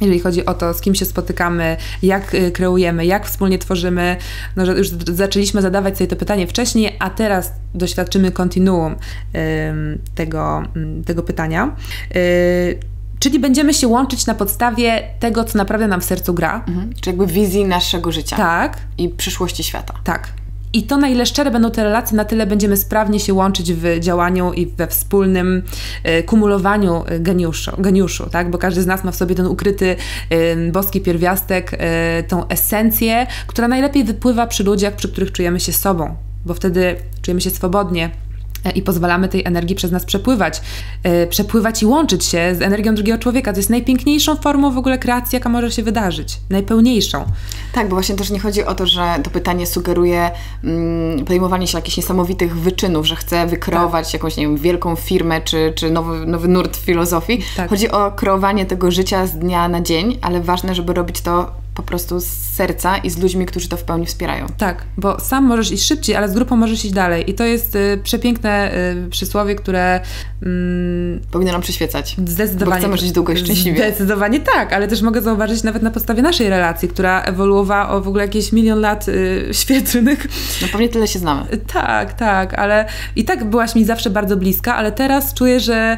jeżeli chodzi o to, z kim się spotykamy, jak y, kreujemy, jak wspólnie tworzymy, no, że już zaczęliśmy zadawać sobie to pytanie wcześniej, a teraz doświadczymy kontinuum tego, mm, tego pytania. Czyli będziemy się łączyć na podstawie tego, co naprawdę nam w sercu gra. Mhm. Czyli jakby wizji naszego życia. Tak. I przyszłości świata. Tak. I to, na ile szczere będą te relacje, na tyle będziemy sprawnie się łączyć w działaniu i we wspólnym e, kumulowaniu e, geniuszu, geniuszu, tak? Bo każdy z nas ma w sobie ten ukryty e, boski pierwiastek, tą esencję, która najlepiej wypływa przy ludziach, przy których czujemy się sobą, bo wtedy czujemy się swobodnie, i pozwalamy tej energii przez nas przepływać, e, przepływać i łączyć się z energią drugiego człowieka. To jest najpiękniejszą formą w ogóle kreacji, jaka może się wydarzyć. Najpełniejszą. Tak, bo właśnie też nie chodzi o to, że to pytanie sugeruje mm, podejmowanie się jakichś niesamowitych wyczynów, że chcę wykreować tak. jakąś, nie wiem, wielką firmę czy, czy nowy, nowy nurt filozofii. Tak. Chodzi o kreowanie tego życia z dnia na dzień, ale ważne, żeby robić to po prostu z serca i z ludźmi, którzy to w pełni wspierają. Tak, bo sam możesz iść szybciej, ale z grupą możesz iść dalej. I to jest y, przepiękne y, przysłowie, które. Mm, Powinno nam przyświecać. Zdecydowanie. Bo chcemy żyć długo i szczęśliwie. Zdecydowanie tak, ale też mogę zauważyć nawet na podstawie naszej relacji, która ewoluowała o w ogóle jakieś milion lat y, świetlnych. No pewnie tyle się znamy. Tak, tak, ale i tak byłaś mi zawsze bardzo bliska, ale teraz czuję, że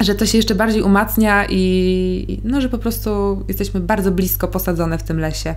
że to się jeszcze bardziej umacnia i no, że po prostu jesteśmy bardzo blisko posadzone w tym lesie.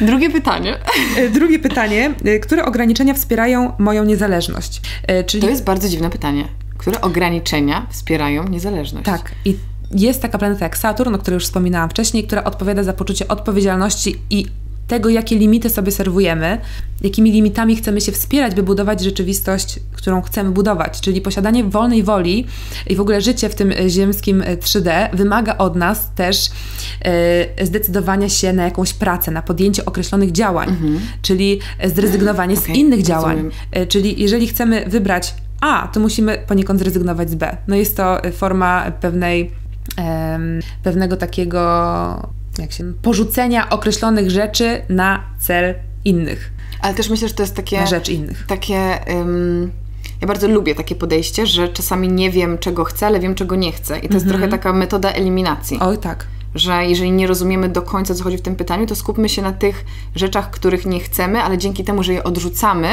Drugie pytanie. E, drugie pytanie. E, które ograniczenia wspierają moją niezależność? E, czyli... To jest bardzo dziwne pytanie. Które ograniczenia wspierają niezależność? Tak. I jest taka planeta jak Saturn, o której już wspominałam wcześniej, która odpowiada za poczucie odpowiedzialności i tego, jakie limity sobie serwujemy, jakimi limitami chcemy się wspierać, by budować rzeczywistość, którą chcemy budować. Czyli posiadanie wolnej woli i w ogóle życie w tym ziemskim 3D wymaga od nas też e, zdecydowania się na jakąś pracę, na podjęcie określonych działań, mhm. czyli zrezygnowanie z innych działań. E, czyli jeżeli chcemy wybrać A, to musimy poniekąd zrezygnować z B. No jest to forma pewnej, pewnego takiego jak się, porzucenia określonych rzeczy na cel innych. Ale też myślę, że to jest takie. Na rzecz innych. Takie. Um, ja bardzo lubię takie podejście, że czasami nie wiem, czego chcę, ale wiem, czego nie chcę. I to jest trochę mhm. taka metoda eliminacji. Oj, tak. Że jeżeli nie rozumiemy do końca, co chodzi w tym pytaniu, to skupmy się na tych rzeczach, których nie chcemy, ale dzięki temu, że je odrzucamy,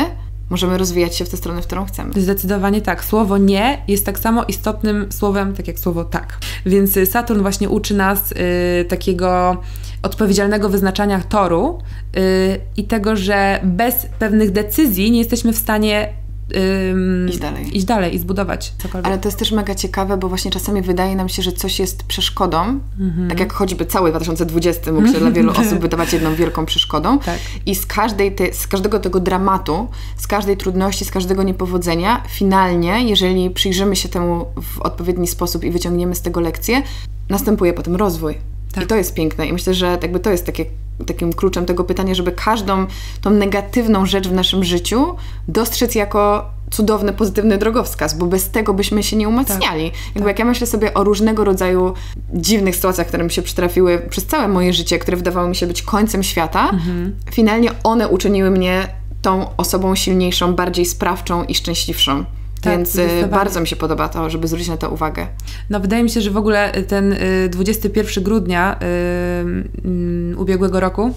możemy rozwijać się w tę stronę, w którą chcemy. Zdecydowanie tak. Słowo nie jest tak samo istotnym słowem, tak jak słowo tak. Więc y, Saturn właśnie uczy nas y, takiego odpowiedzialnego wyznaczania toru y, i tego, że bez pewnych decyzji nie jesteśmy w stanie Ym, iść dalej. Iść dalej i zbudować cokolwiek. Ale to jest też mega ciekawe, bo właśnie czasami wydaje nam się, że coś jest przeszkodą, mm-hmm. tak jak choćby cały 2020 mógł się dla wielu osób wydawać jedną wielką przeszkodą. Tak. I z, każdej te, z każdego tego dramatu, z każdej trudności, z każdego niepowodzenia, finalnie, jeżeli przyjrzymy się temu w odpowiedni sposób i wyciągniemy z tego lekcję, następuje potem rozwój. Tak. I to jest piękne. I myślę, że jakby to jest takie, takim kluczem tego pytania, żeby każdą tą negatywną rzecz w naszym życiu dostrzec jako cudowny, pozytywny drogowskaz, bo bez tego byśmy się nie umacniali. Tak. Jakby tak. jak ja myślę sobie o różnego rodzaju dziwnych sytuacjach, które mi się przytrafiły przez całe moje życie, które wydawały mi się być końcem świata, mhm. finalnie one uczyniły mnie tą osobą silniejszą, bardziej sprawczą i szczęśliwszą. Tak, Więc y, bardzo mi się podoba to, żeby zwrócić na to uwagę. No wydaje mi się, że w ogóle ten 21 y, grudnia yy, ubiegłego roku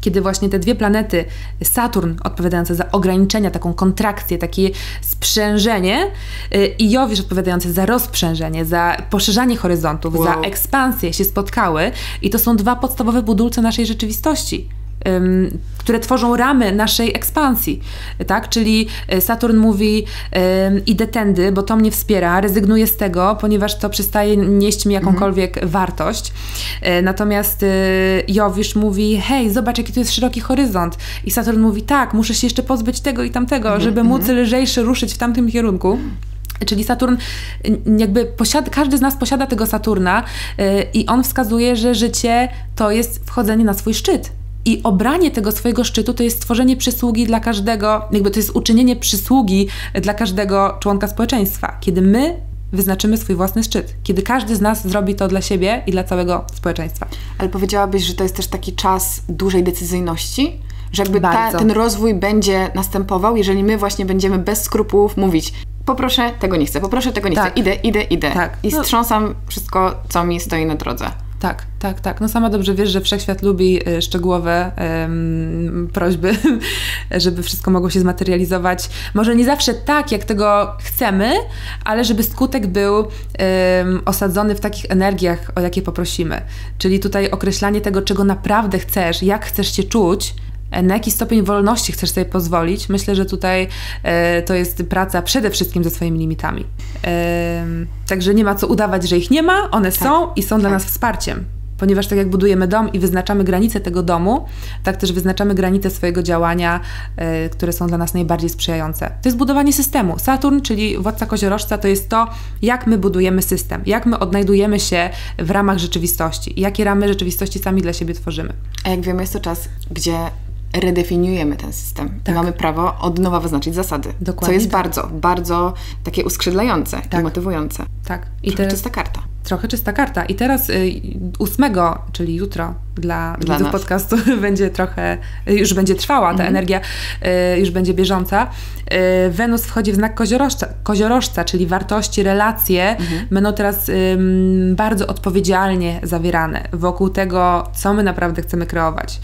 kiedy właśnie te dwie planety, Saturn odpowiadający za ograniczenia, taką kontrakcję, takie sprzężenie i Jowisz odpowiadający za rozprzężenie, za poszerzanie horyzontów, wow. za ekspansję się spotkały i to są dwa podstawowe budulce naszej rzeczywistości które tworzą ramy naszej ekspansji, tak? Czyli e, Saturn mówi idę tędy, bo to mnie wspiera, rezygnuję z tego, ponieważ to przestaje nieść mi jakąkolwiek mhm. wartość. E, natomiast e, Jowisz mówi hej, zobacz jaki tu jest szeroki horyzont i Saturn mówi tak, muszę się jeszcze pozbyć tego i tamtego, mhm. żeby móc mhm. lżejszy ruszyć w tamtym kierunku. Czyli Saturn, jakby posiada, każdy z nas posiada tego Saturna yy, i on wskazuje, że życie to jest wchodzenie na swój szczyt. I obranie tego swojego szczytu to jest stworzenie przysługi dla każdego, jakby to jest uczynienie przysługi dla każdego członka społeczeństwa. Kiedy my wyznaczymy swój własny szczyt. Kiedy każdy z nas zrobi to dla siebie i dla całego społeczeństwa. Ale powiedziałabyś, że to jest też taki czas dużej decyzyjności? Że jakby ta, ten rozwój będzie następował, jeżeli my właśnie będziemy bez skrupułów mówić poproszę, tego nie chcę, poproszę, tego nie tak. chcę, idę, idę, idę. Tak. I no. strząsam wszystko, co mi stoi na drodze. Tak, tak, tak. No sama dobrze wiesz, że wszechświat lubi y, szczegółowe um, prośby, żeby wszystko mogło się zmaterializować. Może nie zawsze tak, jak tego chcemy, ale żeby skutek był um, osadzony w takich energiach, o jakie poprosimy. Czyli tutaj określanie tego, czego naprawdę chcesz, jak chcesz się czuć, na jaki stopień wolności chcesz sobie pozwolić. Myślę, że tutaj e, to jest praca przede wszystkim ze swoimi limitami. E, także nie ma co udawać, że ich nie ma, one tak, są i są tak. dla nas wsparciem. Ponieważ tak jak budujemy dom i wyznaczamy granice tego domu, tak też wyznaczamy granice swojego działania, e, które są dla nas najbardziej sprzyjające. To jest budowanie systemu. Saturn, czyli władca koziorożca, to jest to, jak my budujemy system, jak my odnajdujemy się w ramach rzeczywistości, jakie ramy rzeczywistości sami dla siebie tworzymy. A jak wiemy, jest to czas, gdzie redefiniujemy ten system. Tak. Mamy prawo od nowa wyznaczyć zasady. Dokładnie co jest tak. bardzo, bardzo takie uskrzydlające tak. i motywujące. Tak. I Trochę czysta karta. Trochę czysta karta. I teraz y, ósmego, czyli jutro dla, dla widzów podcastu będzie trochę, już będzie trwała ta mhm. energia, y, już będzie bieżąca. Y, Wenus wchodzi w znak koziorożca, koziorożca czyli wartości, relacje mhm. będą teraz bardzo odpowiedzialnie zawierane wokół tego, co my naprawdę chcemy kreować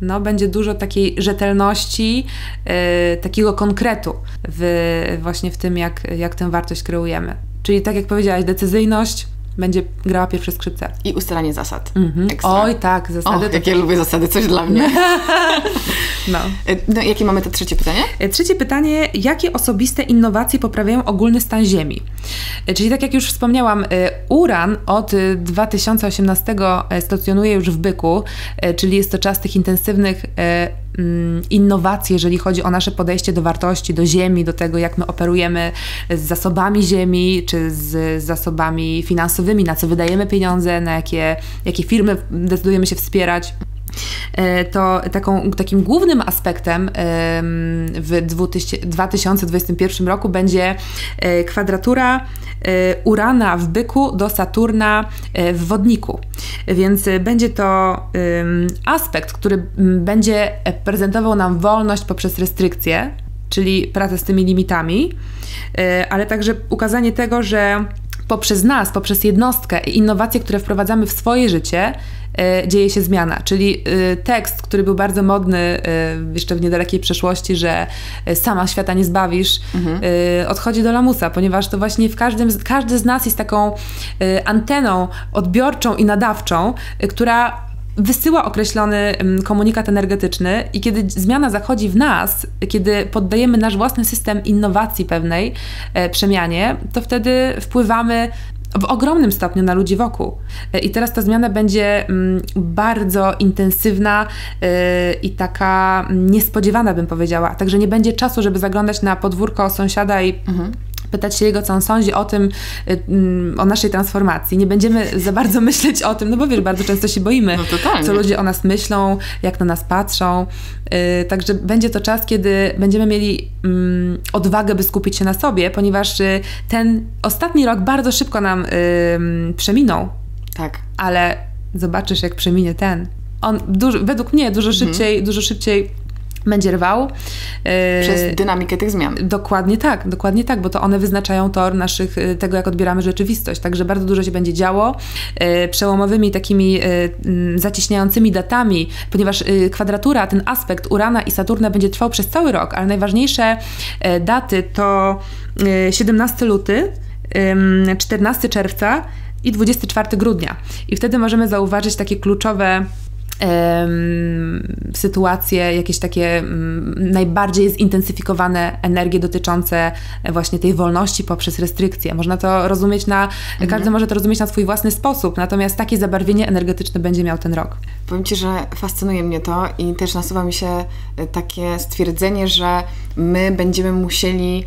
no, będzie dużo takiej rzetelności, yy, takiego konkretu w, właśnie w tym, jak, jak tę wartość kreujemy. Czyli tak jak powiedziałaś, decyzyjność, będzie grała pierwsze skrzypce. I ustalanie zasad. Mhm. Oj, tak, zasady. Och, jak ja lubię zasady, coś dla mnie. no. E, no. Jakie mamy to trzecie pytanie? E, trzecie pytanie, jakie osobiste innowacje poprawiają ogólny stan Ziemi? E, czyli tak jak już wspomniałam, Uran od 2018 stacjonuje już w Byku, czyli jest to czas tych intensywnych Mm, innowacji, jeżeli chodzi o nasze podejście do wartości, do ziemi, do tego, jak my operujemy z zasobami ziemi, czy z zasobami finansowymi, na co wydajemy pieniądze, na jakie, jakie firmy decydujemy się wspierać to taką, takim głównym aspektem w 2021 roku będzie e, kwadratura E, Urana w byku do Saturna e, w wodniku. Więc będzie to aspekt, który będzie prezentował nam wolność poprzez restrykcje, czyli pracę z tymi limitami, e, ale także ukazanie tego, że poprzez nas, poprzez jednostkę i innowacje, które wprowadzamy w swoje życie, e, dzieje się zmiana. Czyli e, tekst, który był bardzo modny e, jeszcze w niedalekiej przeszłości, że sama świata nie zbawisz, mhm. odchodzi do lamusa, ponieważ to właśnie w każdym, każdy z nas jest taką anteną odbiorczą i nadawczą, która wysyła określony komunikat energetyczny i kiedy zmiana zachodzi w nas, kiedy poddajemy nasz własny system innowacji pewnej e, przemianie, to wtedy wpływamy w ogromnym stopniu na ludzi wokół. E, I teraz ta zmiana będzie mm, bardzo intensywna e, i taka niespodziewana, bym powiedziała. Także nie będzie czasu, żeby zaglądać na podwórko sąsiada i mhm pytać się jego, co on sądzi o tym, y, mm, o naszej transformacji. Nie będziemy za bardzo myśleć o tym, no bo wiesz, bardzo często się boimy, no co ludzie o nas myślą, jak na nas patrzą. Y, także będzie to czas, kiedy będziemy mieli mm, odwagę, by skupić się na sobie, ponieważ y, ten ostatni rok bardzo szybko nam przeminął. Tak. Ale zobaczysz, jak przeminie ten. On dużo, według mnie dużo mhm. szybciej, mhm. dużo szybciej będzie rwał. E, Przez dynamikę tych zmian. Dokładnie tak, dokładnie tak, bo to one wyznaczają tor naszych, e, tego jak odbieramy rzeczywistość. Także bardzo dużo się będzie działo. E, przełomowymi takimi zacieśniającymi datami, ponieważ kwadratura, ten aspekt Urana i Saturna będzie trwał przez cały rok, ale najważniejsze daty to 17 luty, 14 czerwca i 24 grudnia. I wtedy możemy zauważyć takie kluczowe sytuacje, jakieś takie najbardziej zintensyfikowane energie dotyczące właśnie tej wolności poprzez restrykcje. Można to rozumieć na, mhm. każdy może to rozumieć na swój własny sposób, natomiast takie zabarwienie energetyczne będzie miał ten rok. Powiem Ci, że fascynuje mnie to i też nasuwa mi się e, takie stwierdzenie, że my będziemy musieli mm,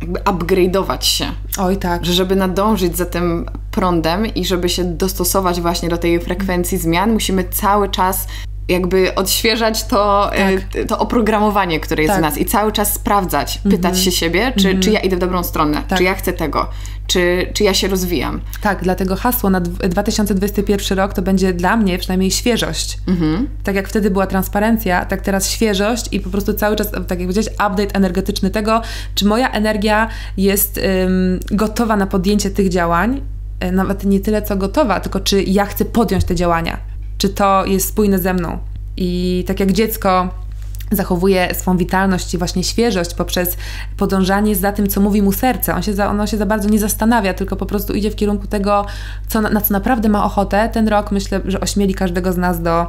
jakby upgrade'ować się. Oj tak. Że żeby nadążyć za tym prądem i żeby się dostosować właśnie do tej frekwencji zmian, musimy cały czas jakby odświeżać to, e, tak. to oprogramowanie, które jest tak. w nas i cały czas sprawdzać, pytać mhm. się siebie, czy, czy ja idę w dobrą stronę, tak. czy ja chcę tego, czy, czy ja się rozwijam. Tak, dlatego hasło na 2021 rok to będzie dla mnie przynajmniej świeżość. Mhm. Tak jak wtedy była transparencja, tak teraz świeżość i po prostu cały czas, tak jak powiedziałeś, update energetyczny tego, czy moja energia jest ym, gotowa na podjęcie tych działań, e, nawet nie tyle co gotowa, tylko czy ja chcę podjąć te działania, czy to jest spójne ze mną. I tak jak dziecko zachowuje swą witalność i właśnie świeżość poprzez podążanie za tym, co mówi mu serce. On się za, ono się za bardzo nie zastanawia, tylko po prostu idzie w kierunku tego, co, na, co naprawdę ma ochotę. Ten rok myślę, że ośmieli każdego z nas do,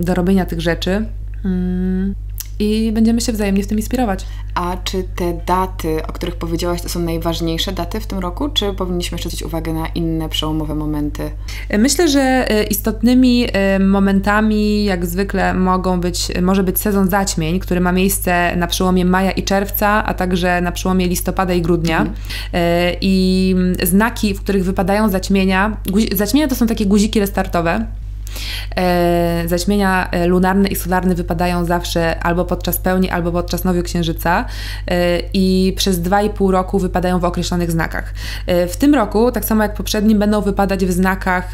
do robienia tych rzeczy. Mm i będziemy się wzajemnie w tym inspirować. A czy te daty, o których powiedziałaś, to są najważniejsze daty w tym roku, czy powinniśmy zwrócić uwagę na inne przełomowe momenty? Myślę, że e, istotnymi e, momentami, jak zwykle, mogą być, może być sezon zaćmień, który ma miejsce na przełomie maja i czerwca, a także na przełomie listopada i grudnia. Mhm. E, I znaki, w których wypadają zaćmienia, zaćmienia to są takie guziki restartowe, E, zaćmienia e, lunarne i solarne wypadają zawsze albo podczas pełni, albo podczas nowiu księżyca e, i przez 2,5 roku wypadają w określonych znakach. W tym roku, tak samo jak poprzednim, będą wypadać w znakach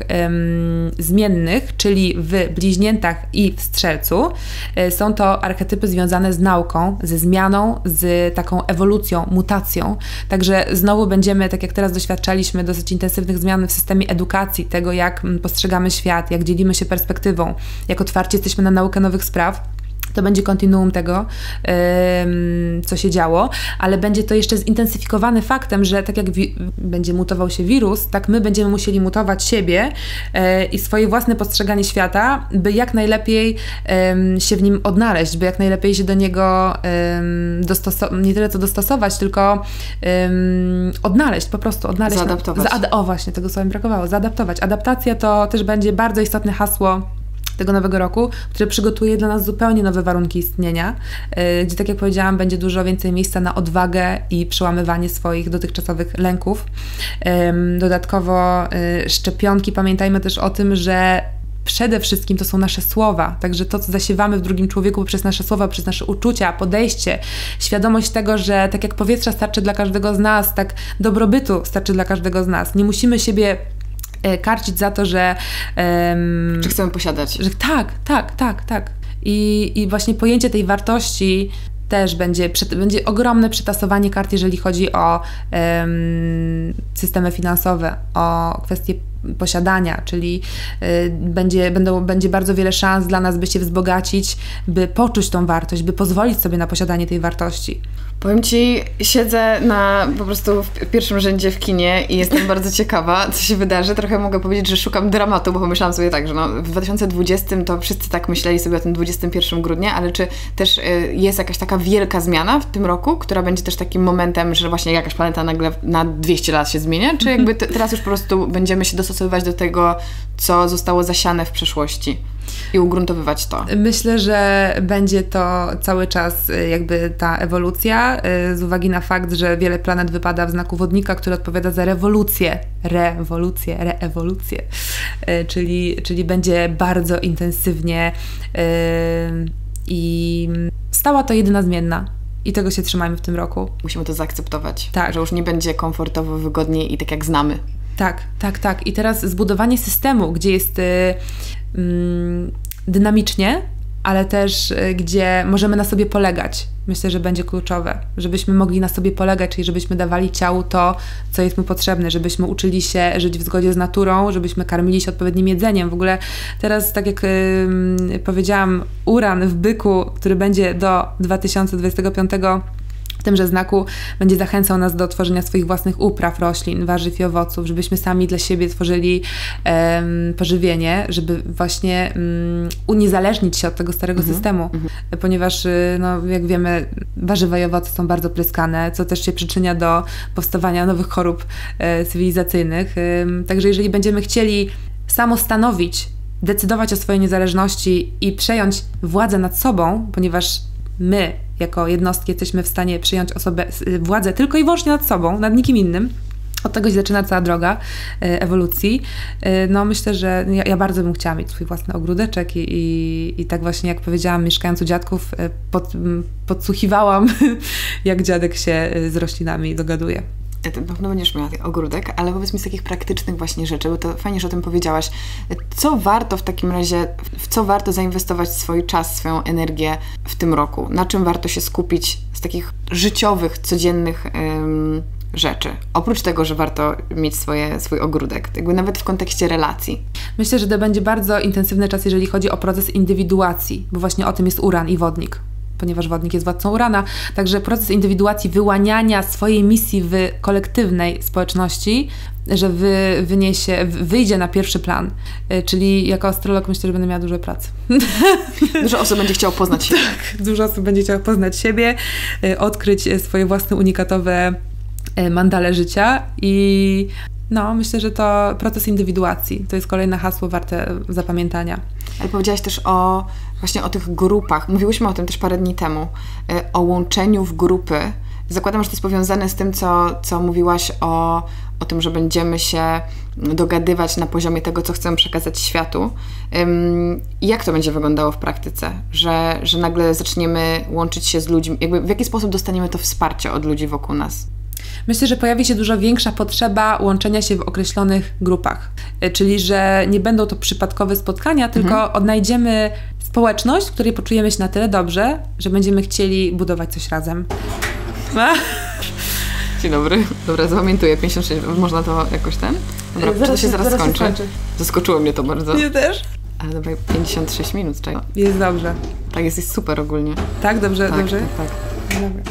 zmiennych, czyli w bliźniętach i w strzelcu. Są to archetypy związane z nauką, ze zmianą, z taką ewolucją, mutacją. Także znowu będziemy, tak jak teraz doświadczaliśmy, dosyć intensywnych zmian w systemie edukacji, tego jak postrzegamy świat, jak dzielimy się perspektywą, jak otwarci jesteśmy na naukę nowych spraw to będzie kontinuum tego, co się działo, ale będzie to jeszcze zintensyfikowane faktem, że tak jak będzie mutował się wirus, tak my będziemy musieli mutować siebie e, i swoje własne postrzeganie świata, by jak najlepiej się w nim odnaleźć, by jak najlepiej się do niego dostosować, nie tyle co dostosować, tylko odnaleźć, po prostu odnaleźć. Zaadaptować. Zaad o właśnie, tego słowa mi brakowało, zaadaptować. Adaptacja to też będzie bardzo istotne hasło tego nowego roku, które przygotuje dla nas zupełnie nowe warunki istnienia, y, gdzie, tak jak powiedziałam, będzie dużo więcej miejsca na odwagę i przełamywanie swoich dotychczasowych lęków. Dodatkowo y, szczepionki, pamiętajmy też o tym, że przede wszystkim to są nasze słowa. Także to, co zasiewamy w drugim człowieku poprzez nasze słowa, przez nasze uczucia, podejście, świadomość tego, że tak jak powietrza starczy dla każdego z nas, tak dobrobytu starczy dla każdego z nas. Nie musimy siebie E, karcić za to, że... Um, Czy chcemy posiadać. Że tak, tak, tak, tak. I, I właśnie pojęcie tej wartości też będzie, będzie ogromne przetasowanie kart, jeżeli chodzi o um, systemy finansowe, o kwestie posiadania, czyli y, będzie, będą, będzie bardzo wiele szans dla nas, by się wzbogacić, by poczuć tą wartość, by pozwolić sobie na posiadanie tej wartości. Powiem Ci, siedzę na po prostu w pierwszym rzędzie w kinie i jestem bardzo ciekawa, co się wydarzy. Trochę mogę powiedzieć, że szukam dramatu, bo pomyślałam sobie tak, że no, w 2020 to wszyscy tak myśleli sobie o tym 21 grudnia, ale czy też y, jest jakaś taka wielka zmiana w tym roku, która będzie też takim momentem, że właśnie jakaś planeta nagle na 200 lat się zmienia, czy jakby teraz już po prostu będziemy się dostosowywać do tego, co zostało zasiane w przeszłości? I ugruntowywać to. Myślę, że będzie to cały czas y, jakby ta ewolucja, y, z uwagi na fakt, że wiele planet wypada w znaku wodnika, który odpowiada za rewolucję, rewolucję, reewolucję, y, czyli, czyli będzie bardzo intensywnie i stała to jedyna zmienna. I tego się trzymajmy w tym roku. Musimy to zaakceptować. Tak. Że już nie będzie komfortowo, wygodnie i tak jak znamy. Tak, tak, tak. I teraz zbudowanie systemu, gdzie jest dynamicznie, ale też y, gdzie możemy na sobie polegać. Myślę, że będzie kluczowe, żebyśmy mogli na sobie polegać, czyli żebyśmy dawali ciału to, co jest mu potrzebne, żebyśmy uczyli się żyć w zgodzie z naturą, żebyśmy karmili się odpowiednim jedzeniem. W ogóle teraz, tak jak powiedziałam, uran w byku, który będzie do 2025 tymże znaku będzie zachęcał nas do tworzenia swoich własnych upraw, roślin, warzyw i owoców, żebyśmy sami dla siebie tworzyli um, pożywienie, żeby właśnie um, uniezależnić się od tego starego mhm. systemu, mhm. ponieważ, y, no, jak wiemy, warzywa i owoce są bardzo pryskane, co też się przyczynia do powstawania nowych chorób e, cywilizacyjnych. E, także jeżeli będziemy chcieli samostanowić, decydować o swojej niezależności i przejąć władzę nad sobą, ponieważ my jako jednostki jesteśmy w stanie przyjąć osobę, władzę tylko i wyłącznie nad sobą, nad nikim innym, od tego się zaczyna cała droga e, ewolucji. E, no myślę, że ja, ja, bardzo bym chciała mieć swój własny ogródeczek i, i, i tak właśnie jak powiedziałam, mieszkając u dziadków, e, pod, podsłuchiwałam, jak dziadek się z roślinami dogaduje. Na pewno będziesz miała ogródek, ale powiedz mi z takich praktycznych właśnie rzeczy, bo to fajnie, że o tym powiedziałaś. Co warto w takim razie, w co warto zainwestować swój czas, swoją energię w tym roku? Na czym warto się skupić z takich życiowych, codziennych ym, rzeczy? Oprócz tego, że warto mieć swoje, swój ogródek, jakby nawet w kontekście relacji. Myślę, że to będzie bardzo intensywny czas, jeżeli chodzi o proces indywiduacji, bo właśnie o tym jest uran i wodnik ponieważ wodnik jest władcą Urana. Także proces indywiduacji, wyłaniania swojej misji w kolektywnej społeczności, że wy, wyniesie, wyjdzie na pierwszy plan. E, czyli jako astrolog myślę, że będę miała dużo pracy. Dużo osób będzie chciało poznać siebie. Tak, dużo osób będzie chciało poznać siebie, e, odkryć swoje własne unikatowe e, mandale życia i no, myślę, że to proces indywiduacji. To jest kolejne hasło warte zapamiętania. Ale powiedziałaś też o właśnie o tych grupach. Mówiłyśmy o tym też parę dni temu, y, o łączeniu w grupy. Zakładam, że to jest powiązane z tym, co, co mówiłaś o, o tym, że będziemy się dogadywać na poziomie tego, co chcemy przekazać światu. Jak to będzie wyglądało w praktyce? Że, że nagle zaczniemy łączyć się z ludźmi? Jakby w jaki sposób dostaniemy to wsparcie od ludzi wokół nas? Myślę, że pojawi się dużo większa potrzeba łączenia się w określonych grupach. Y, czyli, że nie będą to przypadkowe spotkania, tylko mhm. odnajdziemy społeczność, w której poczujemy się na tyle dobrze, że będziemy chcieli budować coś razem. Dzień dobry. Dobra, zapamiętuję. 56. Można to jakoś ten? Dobra, zaraz, to się zaraz, zaraz skończy? skończy? Zaskoczyło mnie to bardzo. Mnie też. Ale dobra, 56 minut, czekaj. Jest dobrze. Tak, jest, jest super ogólnie. Tak, dobrze, tak, dobrze? Tak, tak. Dobra.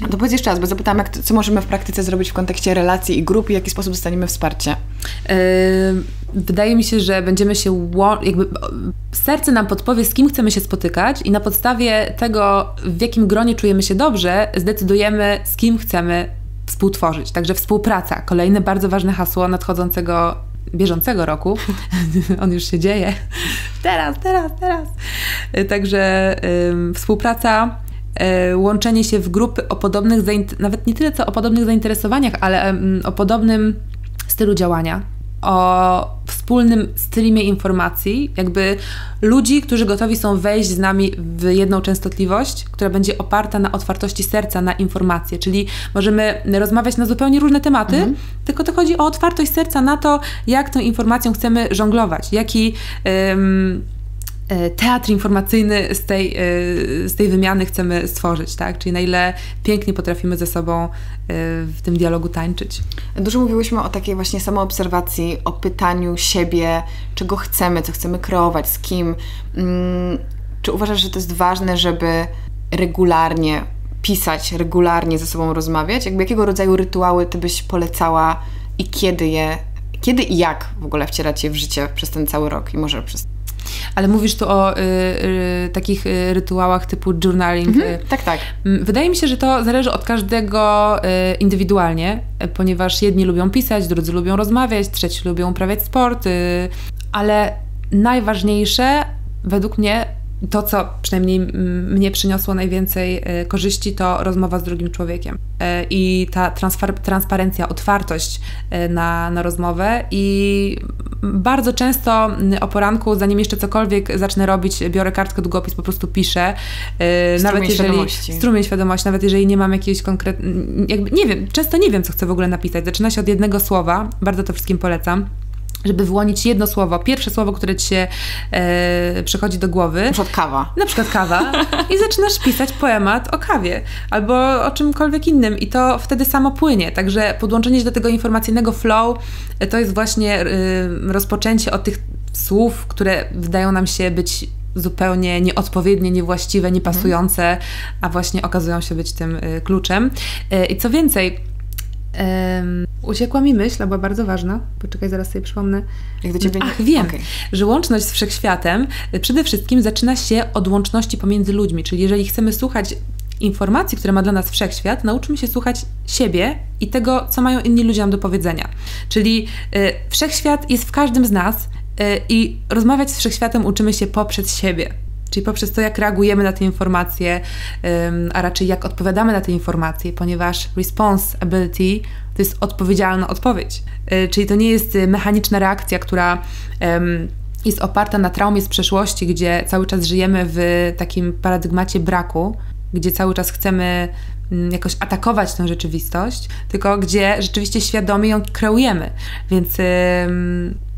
No to powiedz jeszcze raz, bo zapytałam, jak, co możemy w praktyce zrobić w kontekście relacji i grup i w jaki sposób dostaniemy wsparcie? Yy, wydaje mi się, że będziemy się, jakby serce nam podpowie, z kim chcemy się spotykać i na podstawie tego, w jakim gronie czujemy się dobrze, zdecydujemy, z kim chcemy współtworzyć. Także współpraca, kolejne bardzo ważne hasło nadchodzącego bieżącego roku. On już się dzieje. Teraz, teraz, teraz. Także yy, współpraca, łączenie się w grupy o podobnych, nawet nie tyle co o podobnych zainteresowaniach, ale o podobnym stylu działania, o wspólnym streamie informacji, jakby ludzi, którzy gotowi są wejść z nami w jedną częstotliwość, która będzie oparta na otwartości serca na informacje, czyli możemy rozmawiać na zupełnie różne tematy, mhm. tylko to chodzi o otwartość serca na to, jak tą informacją chcemy żonglować, jaki. E, teatr informacyjny z tej, e, z tej wymiany chcemy stworzyć, tak? Czyli na ile pięknie potrafimy ze sobą w tym dialogu tańczyć. Dużo mówiłyśmy o takiej właśnie samoobserwacji, o pytaniu siebie, czego chcemy, co chcemy kreować, z kim. Mm, czy uważasz, że to jest ważne, żeby regularnie pisać, regularnie ze sobą rozmawiać? Jakby jakiego rodzaju rytuały ty byś polecała i kiedy je, kiedy i jak w ogóle wcierać je w życie przez ten cały rok i może przez ale mówisz tu o y, y, takich y, rytuałach typu journaling. Mhm, y. tak, tak. Wydaje mi się, że to zależy od każdego y, indywidualnie, ponieważ jedni lubią pisać, drudzy lubią rozmawiać, trzeci lubią uprawiać sport, y, ale najważniejsze według mnie to, co przynajmniej mnie przyniosło najwięcej e, korzyści, to rozmowa z drugim człowiekiem. E, I ta transparencja, otwartość e, na, na rozmowę. I bardzo często o poranku, zanim jeszcze cokolwiek zacznę robić, biorę kartkę, długopis, po prostu piszę. Strumień nawet jeżeli. Świadomości. Strumień świadomości, nawet jeżeli nie mam jakiejś konkretnej. Nie wiem, często nie wiem, co chcę w ogóle napisać. Zaczyna się od jednego słowa, bardzo to wszystkim polecam żeby wyłonić jedno słowo, pierwsze słowo, które ci się e, przychodzi do głowy. Na przykład kawa. Na przykład kawa. I zaczynasz pisać poemat o kawie albo o czymkolwiek innym i to wtedy samo płynie. Także podłączenie się do tego informacyjnego flow e, to jest właśnie e, rozpoczęcie od tych słów, które wydają nam się być zupełnie nieodpowiednie, niewłaściwe, niepasujące, a właśnie okazują się być tym e, kluczem. E, I co więcej, Um, uciekła mi myśl, była bardzo ważna. Poczekaj, zaraz sobie przypomnę. Jak do ciebie Ach, wiem, okay. że łączność z wszechświatem y, przede wszystkim zaczyna się od łączności pomiędzy ludźmi. Czyli jeżeli chcemy słuchać informacji, które ma dla nas wszechświat, nauczymy się słuchać siebie i tego, co mają inni ludzie nam do powiedzenia. Czyli y, wszechświat jest w każdym z nas y, i rozmawiać z wszechświatem uczymy się poprzez siebie. Czyli poprzez to, jak reagujemy na te informacje, a raczej jak odpowiadamy na te informacje, ponieważ responsibility to jest odpowiedzialna odpowiedź. Y, czyli to nie jest mechaniczna reakcja, która jest oparta na traumie z przeszłości, gdzie cały czas żyjemy w takim paradygmacie braku, gdzie cały czas chcemy mm, jakoś atakować tę rzeczywistość, tylko gdzie rzeczywiście świadomie ją kreujemy. Więc,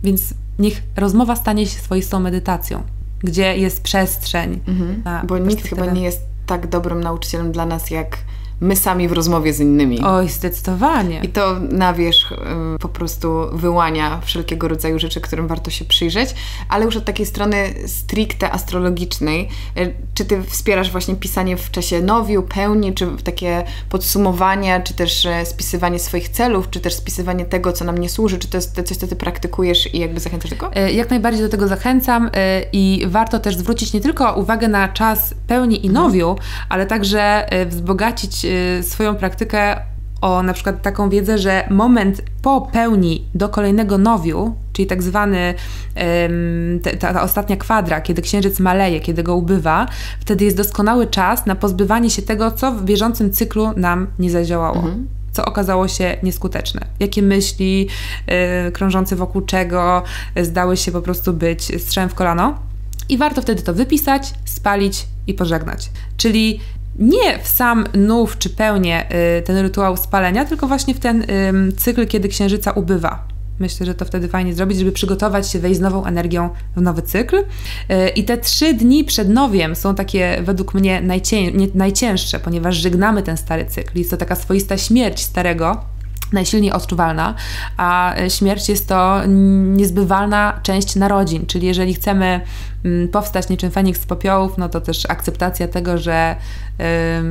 więc niech rozmowa stanie się swoistą medytacją gdzie jest przestrzeń. Mhm. Bo nikt chyba nie jest tak dobrym nauczycielem dla nas jak my sami w rozmowie z innymi. Oj, zdecydowanie. I to na wierzch y, po prostu wyłania wszelkiego rodzaju rzeczy, którym warto się przyjrzeć, ale już od takiej strony stricte astrologicznej, y, czy ty wspierasz właśnie pisanie w czasie nowiu, pełni, czy takie podsumowania, czy też y, spisywanie swoich celów, czy też spisywanie tego, co nam nie służy, czy to jest coś, co ty praktykujesz i jakby zachęcasz do tego? Jak najbardziej do tego zachęcam i warto też zwrócić nie tylko uwagę na czas pełni i mhm. nowiu, ale także wzbogacić Y, swoją praktykę o na przykład taką wiedzę, że moment po pełni do kolejnego nowiu, czyli tak zwany ta, ta, ostatnia kwadra, kiedy księżyc maleje, kiedy go ubywa, wtedy jest doskonały czas na pozbywanie się tego, co w bieżącym cyklu nam nie zadziałało. Mhm co okazało się nieskuteczne. Jakie myśli yy, krążące wokół czego zdały się po prostu być strzałem w kolano. I warto wtedy to wypisać, spalić i pożegnać. Czyli nie w sam nów czy pełnię y, ten rytuał spalenia, tylko właśnie w ten cykl, kiedy księżyca ubywa. Myślę, że to wtedy fajnie zrobić, żeby przygotować się, wejść z nową energią w nowy cykl. Y, I te trzy dni przed nowiem są takie według mnie najcię najcięższe, ponieważ żegnamy ten stary cykl. Jest to taka swoista śmierć starego, najsilniej odczuwalna, a śmierć jest to niezbywalna część narodzin, czyli jeżeli chcemy mm, powstać niczym Feniks z popiołów, no to też akceptacja tego, że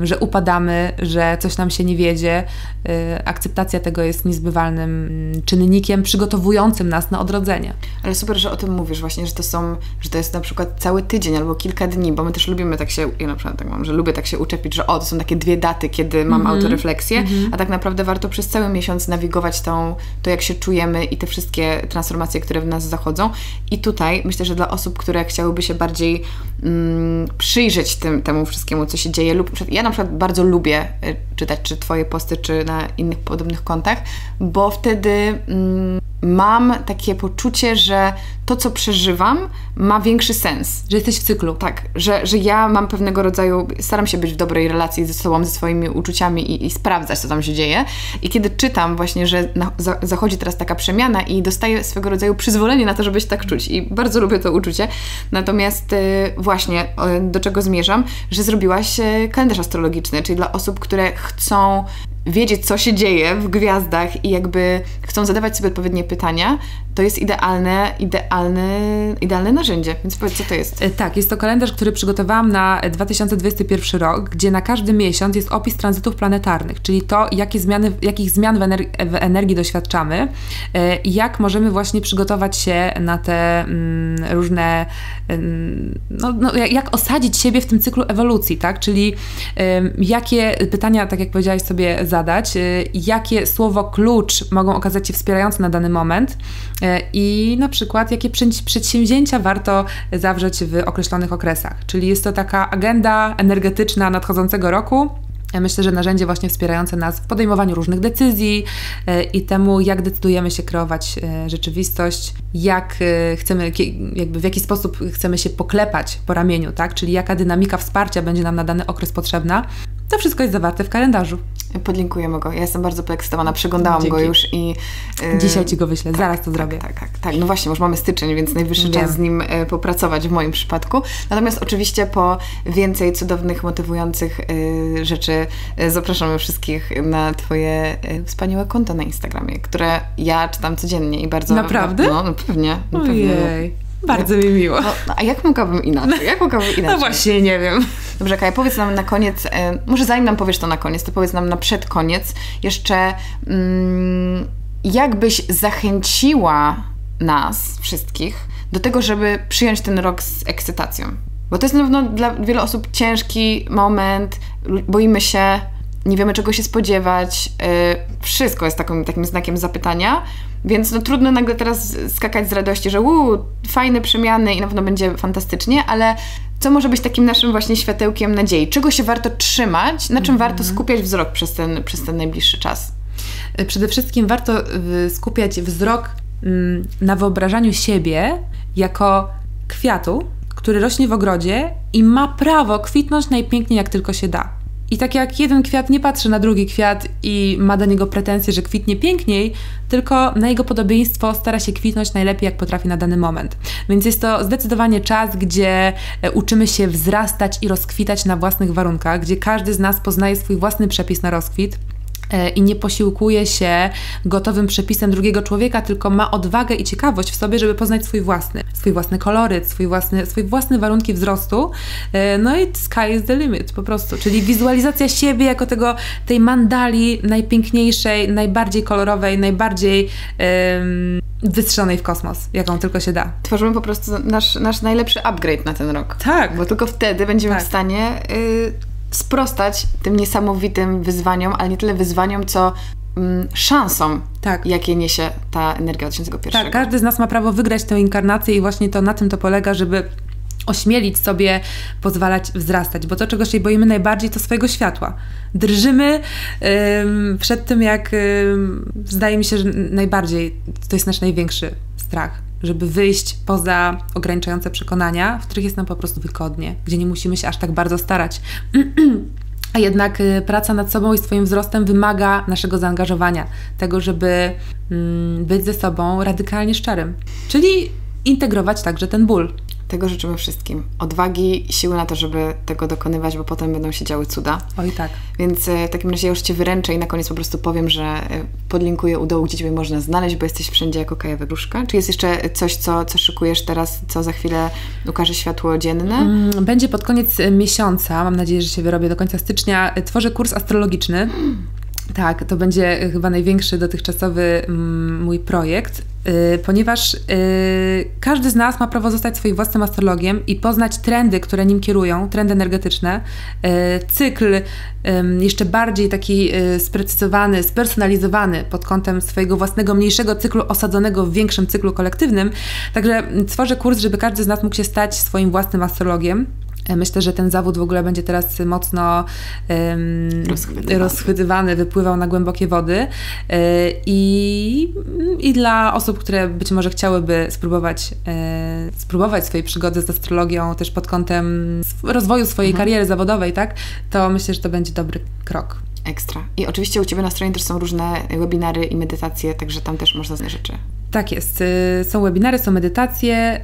że upadamy, że coś nam się nie wiedzie. Y, akceptacja tego jest niezbywalnym mm, czynnikiem przygotowującym nas na odrodzenie. Ale super, że o tym mówisz właśnie, że to są, że to jest na przykład cały tydzień albo kilka dni, bo my też lubimy tak się, ja na przykład tak mam, że lubię tak się uczepić, że o, to są takie dwie daty, kiedy mam mm -hmm. autorefleksję, mm -hmm. a tak naprawdę warto przez cały miesiąc nawigować tą, to, jak się czujemy i te wszystkie transformacje, które w nas zachodzą. I tutaj myślę, że dla osób, które chciałyby się bardziej mm, przyjrzeć tym, temu wszystkiemu, co się dzieje, lub ja na przykład bardzo lubię y, czytać czy Twoje posty, czy na innych podobnych kontach, bo wtedy mm, mam takie poczucie, że to, co przeżywam, ma większy sens. Że jesteś w cyklu. Tak, że, że ja mam pewnego rodzaju, staram się być w dobrej relacji ze sobą, ze swoimi uczuciami i, i sprawdzać, co tam się dzieje. I kiedy czytam właśnie, że na, za, zachodzi teraz taka przemiana i dostaję swego rodzaju przyzwolenie na to, żeby się tak czuć. I bardzo lubię to uczucie. Natomiast y, właśnie y, do czego zmierzam, że zrobiłaś y, kalendarz astrologiczny, czyli dla osób, które chcą wiedzieć, co się dzieje w gwiazdach i jakby chcą zadawać sobie odpowiednie pytania, to jest idealne, idealne, idealne narzędzie. Więc powiedz, co to jest? E, tak, jest to kalendarz, który przygotowałam na 2021 rok, gdzie na każdy miesiąc jest opis tranzytów planetarnych, czyli to, jakie zmiany, jakich zmian w, ener w energii doświadczamy e, i jak możemy właśnie przygotować się na te mm, różne, no, no, jak osadzić siebie w tym cyklu ewolucji, tak? Czyli jakie pytania, tak jak powiedziałaś sobie, zadać, jakie słowo klucz mogą okazać się wspierające na dany moment i na przykład jakie przedsięwzięcia warto zawrzeć w określonych okresach. Czyli jest to taka agenda energetyczna nadchodzącego roku. Myślę, że narzędzie właśnie wspierające nas w podejmowaniu różnych decyzji y, i temu, jak decydujemy się kreować rzeczywistość, jak chcemy, jakby w jaki sposób chcemy się poklepać po ramieniu, tak? Czyli jaka dynamika wsparcia będzie nam na dany okres potrzebna. To wszystko jest zawarte w kalendarzu. Podlinkujemy go. Ja jestem bardzo podekscytowana, przeglądałam Dzięki. go już i... Yy, Dzisiaj Ci go wyślę, tak, zaraz to tak, zrobię. Tak, tak, tak. No właśnie, już mamy styczeń, więc najwyższy Wiem. czas z nim y, popracować w moim przypadku. Natomiast oczywiście po więcej cudownych, motywujących y, rzeczy y, zapraszamy wszystkich na Twoje wspaniałe konto na Instagramie, które ja czytam codziennie i bardzo... Naprawdę? No, no pewnie. No, Ojej. Bardzo mi miło. No, no, a jak mogłabym inaczej? Jak mogłabym no inaczej? No właśnie, nie wiem. Dobrze, Kaja, powiedz nam na koniec, e, może zanim nam powiesz to na koniec, to powiedz nam na przedkoniec jeszcze, mm, jak byś zachęciła nas wszystkich do tego, żeby przyjąć ten rok z ekscytacją? Bo to jest na pewno dla wielu osób ciężki moment, boimy się, nie wiemy czego się spodziewać, e, wszystko jest takim, takim znakiem zapytania, więc no trudno nagle teraz skakać z radości, że uuu, fajne przemiany i na pewno będzie fantastycznie, ale co może być takim naszym właśnie światełkiem nadziei? Czego się warto trzymać? Na czym warto mhm. skupiać wzrok przez ten, przez ten najbliższy czas? E, przede wszystkim warto y, skupiać wzrok mm, na wyobrażaniu siebie jako kwiatu, który rośnie w ogrodzie i ma prawo kwitnąć najpiękniej, jak tylko się da. I tak jak jeden kwiat nie patrzy na drugi kwiat i ma do niego pretensje, że kwitnie piękniej, tylko na jego podobieństwo stara się kwitnąć najlepiej, jak potrafi na dany moment. Więc jest to zdecydowanie czas, gdzie e, uczymy się wzrastać i rozkwitać na własnych warunkach, gdzie każdy z nas poznaje swój własny przepis na rozkwit i nie posiłkuje się gotowym przepisem drugiego człowieka, tylko ma odwagę i ciekawość w sobie, żeby poznać swój własny, swój własny koloryt, swój własny, swój własne warunki wzrostu. E, no i sky is the limit po prostu, czyli wizualizacja siebie jako tego, tej mandali najpiękniejszej, najbardziej kolorowej, najbardziej um, wystrzelonej w kosmos, jaką tylko się da. Tworzymy po prostu nasz, nasz najlepszy upgrade na ten rok. Tak. Bo tylko wtedy będziemy tak. w stanie y, sprostać tym niesamowitym wyzwaniom, ale nie tyle wyzwaniom, co mm, szansą, tak. jakie niesie ta energia 2001. Tak, każdy z nas ma prawo wygrać tę inkarnację i właśnie to na tym to polega, żeby ośmielić sobie pozwalać wzrastać, bo to, czego się boimy najbardziej, to swojego światła. Drżymy ym, przed tym, jak ym, zdaje mi się, że najbardziej to jest nasz największy strach żeby wyjść poza ograniczające przekonania, w których jest nam po prostu wygodnie, gdzie nie musimy się aż tak bardzo starać. A jednak y, praca nad sobą i swoim wzrostem wymaga naszego zaangażowania, tego, żeby mm, być ze sobą radykalnie szczerym, czyli integrować także ten ból. Tego życzymy wszystkim. Odwagi, siły na to, żeby tego dokonywać, bo potem będą się działy cuda. Oj tak. Więc e, w takim razie ja już Cię wyręczę i na koniec po prostu powiem, że e, podlinkuję u dołu, gdzie Ciebie można znaleźć, bo jesteś wszędzie jako Kaja Wygruszka. Czy jest jeszcze coś, co, co szykujesz teraz, co za chwilę ukaże światło dzienne? Mm, będzie pod koniec miesiąca, mam nadzieję, że się wyrobię do końca stycznia, tworzę kurs astrologiczny. Tak, to będzie chyba największy dotychczasowy mm, mój projekt, y, ponieważ y, każdy z nas ma prawo zostać swoim własnym astrologiem i poznać trendy, które nim kierują, trendy energetyczne, y, cykl jeszcze bardziej taki sprecyzowany, spersonalizowany pod kątem swojego własnego mniejszego cyklu osadzonego w większym cyklu kolektywnym. Także tworzę kurs, żeby każdy z nas mógł się stać swoim własnym astrologiem Myślę, że ten zawód w ogóle będzie teraz mocno um, rozchwytywany. rozchwytywany. wypływał na głębokie wody. I, I dla osób, które być może chciałyby spróbować, spróbować swojej przygody z astrologią też pod kątem rozwoju swojej mhm. kariery zawodowej, tak, to myślę, że to będzie dobry krok. Ekstra. I oczywiście u Ciebie na stronie też są różne webinary i medytacje, także tam też można znaleźć rzeczy. Tak jest. Y, są webinary, są medytacje,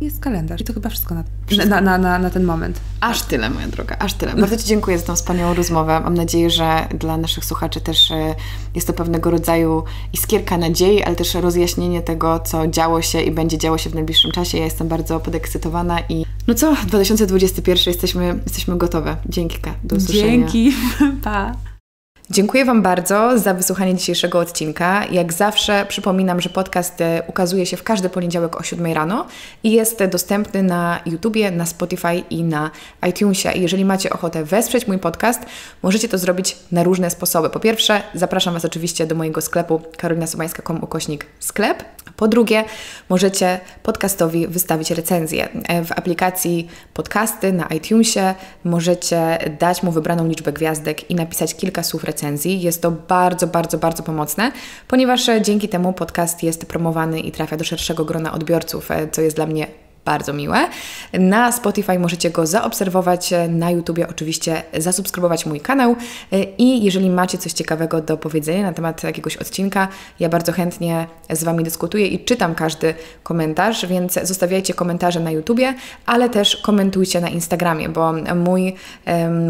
y, jest kalendarz. I to chyba wszystko na. Na, na, na, na ten moment. Aż tyle, moja droga, aż tyle. Bardzo Ci dziękuję za tą wspaniałą rozmowę. Mam nadzieję, że dla naszych słuchaczy też y, jest to pewnego rodzaju iskierka nadziei, ale też rozjaśnienie tego, co działo się i będzie działo się w najbliższym czasie. Ja jestem bardzo podekscytowana i no co, 2021 jesteśmy, jesteśmy gotowe. Dzięki, do usłyszenia. Dzięki, pa. Dziękuję Wam bardzo za wysłuchanie dzisiejszego odcinka. Jak zawsze przypominam, że podcast e, ukazuje się w każdy poniedziałek o 7 rano i jest dostępny na YouTubie, na Spotify i na iTunesie. Jeżeli macie ochotę wesprzeć mój podcast, możecie to zrobić na różne sposoby. Po pierwsze, zapraszam Was oczywiście do mojego sklepu karolinasomańska.com ukośnik sklep. Po drugie, możecie podcastowi wystawić recenzję. E, w aplikacji podcasty na iTunesie możecie dać mu wybraną liczbę gwiazdek i napisać kilka słów recenzji recenzji. Jest to bardzo, bardzo, bardzo pomocne, ponieważ e, dzięki temu podcast jest promowany i trafia do szerszego grona odbiorców, e, co jest dla mnie bardzo miłe. Na Spotify możecie go zaobserwować, na YouTubie oczywiście zasubskrybować mój kanał i jeżeli macie coś ciekawego do powiedzenia na temat jakiegoś odcinka, ja bardzo chętnie z Wami dyskutuję i czytam każdy komentarz, więc zostawiajcie komentarze na YouTubie, ale też komentujcie na Instagramie, bo mój,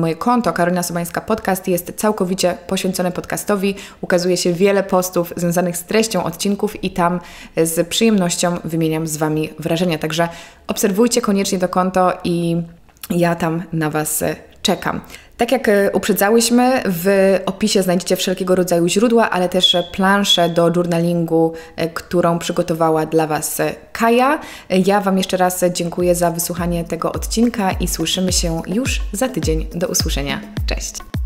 moje konto Karolina Sobańska Podcast jest całkowicie poświęcone podcastowi. Ukazuje się wiele postów związanych z treścią odcinków i tam z przyjemnością wymieniam z Wami wrażenia. Także obserwujcie koniecznie to konto i ja tam na Was e, czekam. Tak jak e, uprzedzałyśmy, w opisie znajdziecie wszelkiego rodzaju źródła, ale też planszę do journalingu, e, którą przygotowała dla Was Kaja. Ja Wam jeszcze raz dziękuję za wysłuchanie tego odcinka i słyszymy się już za tydzień. Do usłyszenia. Cześć!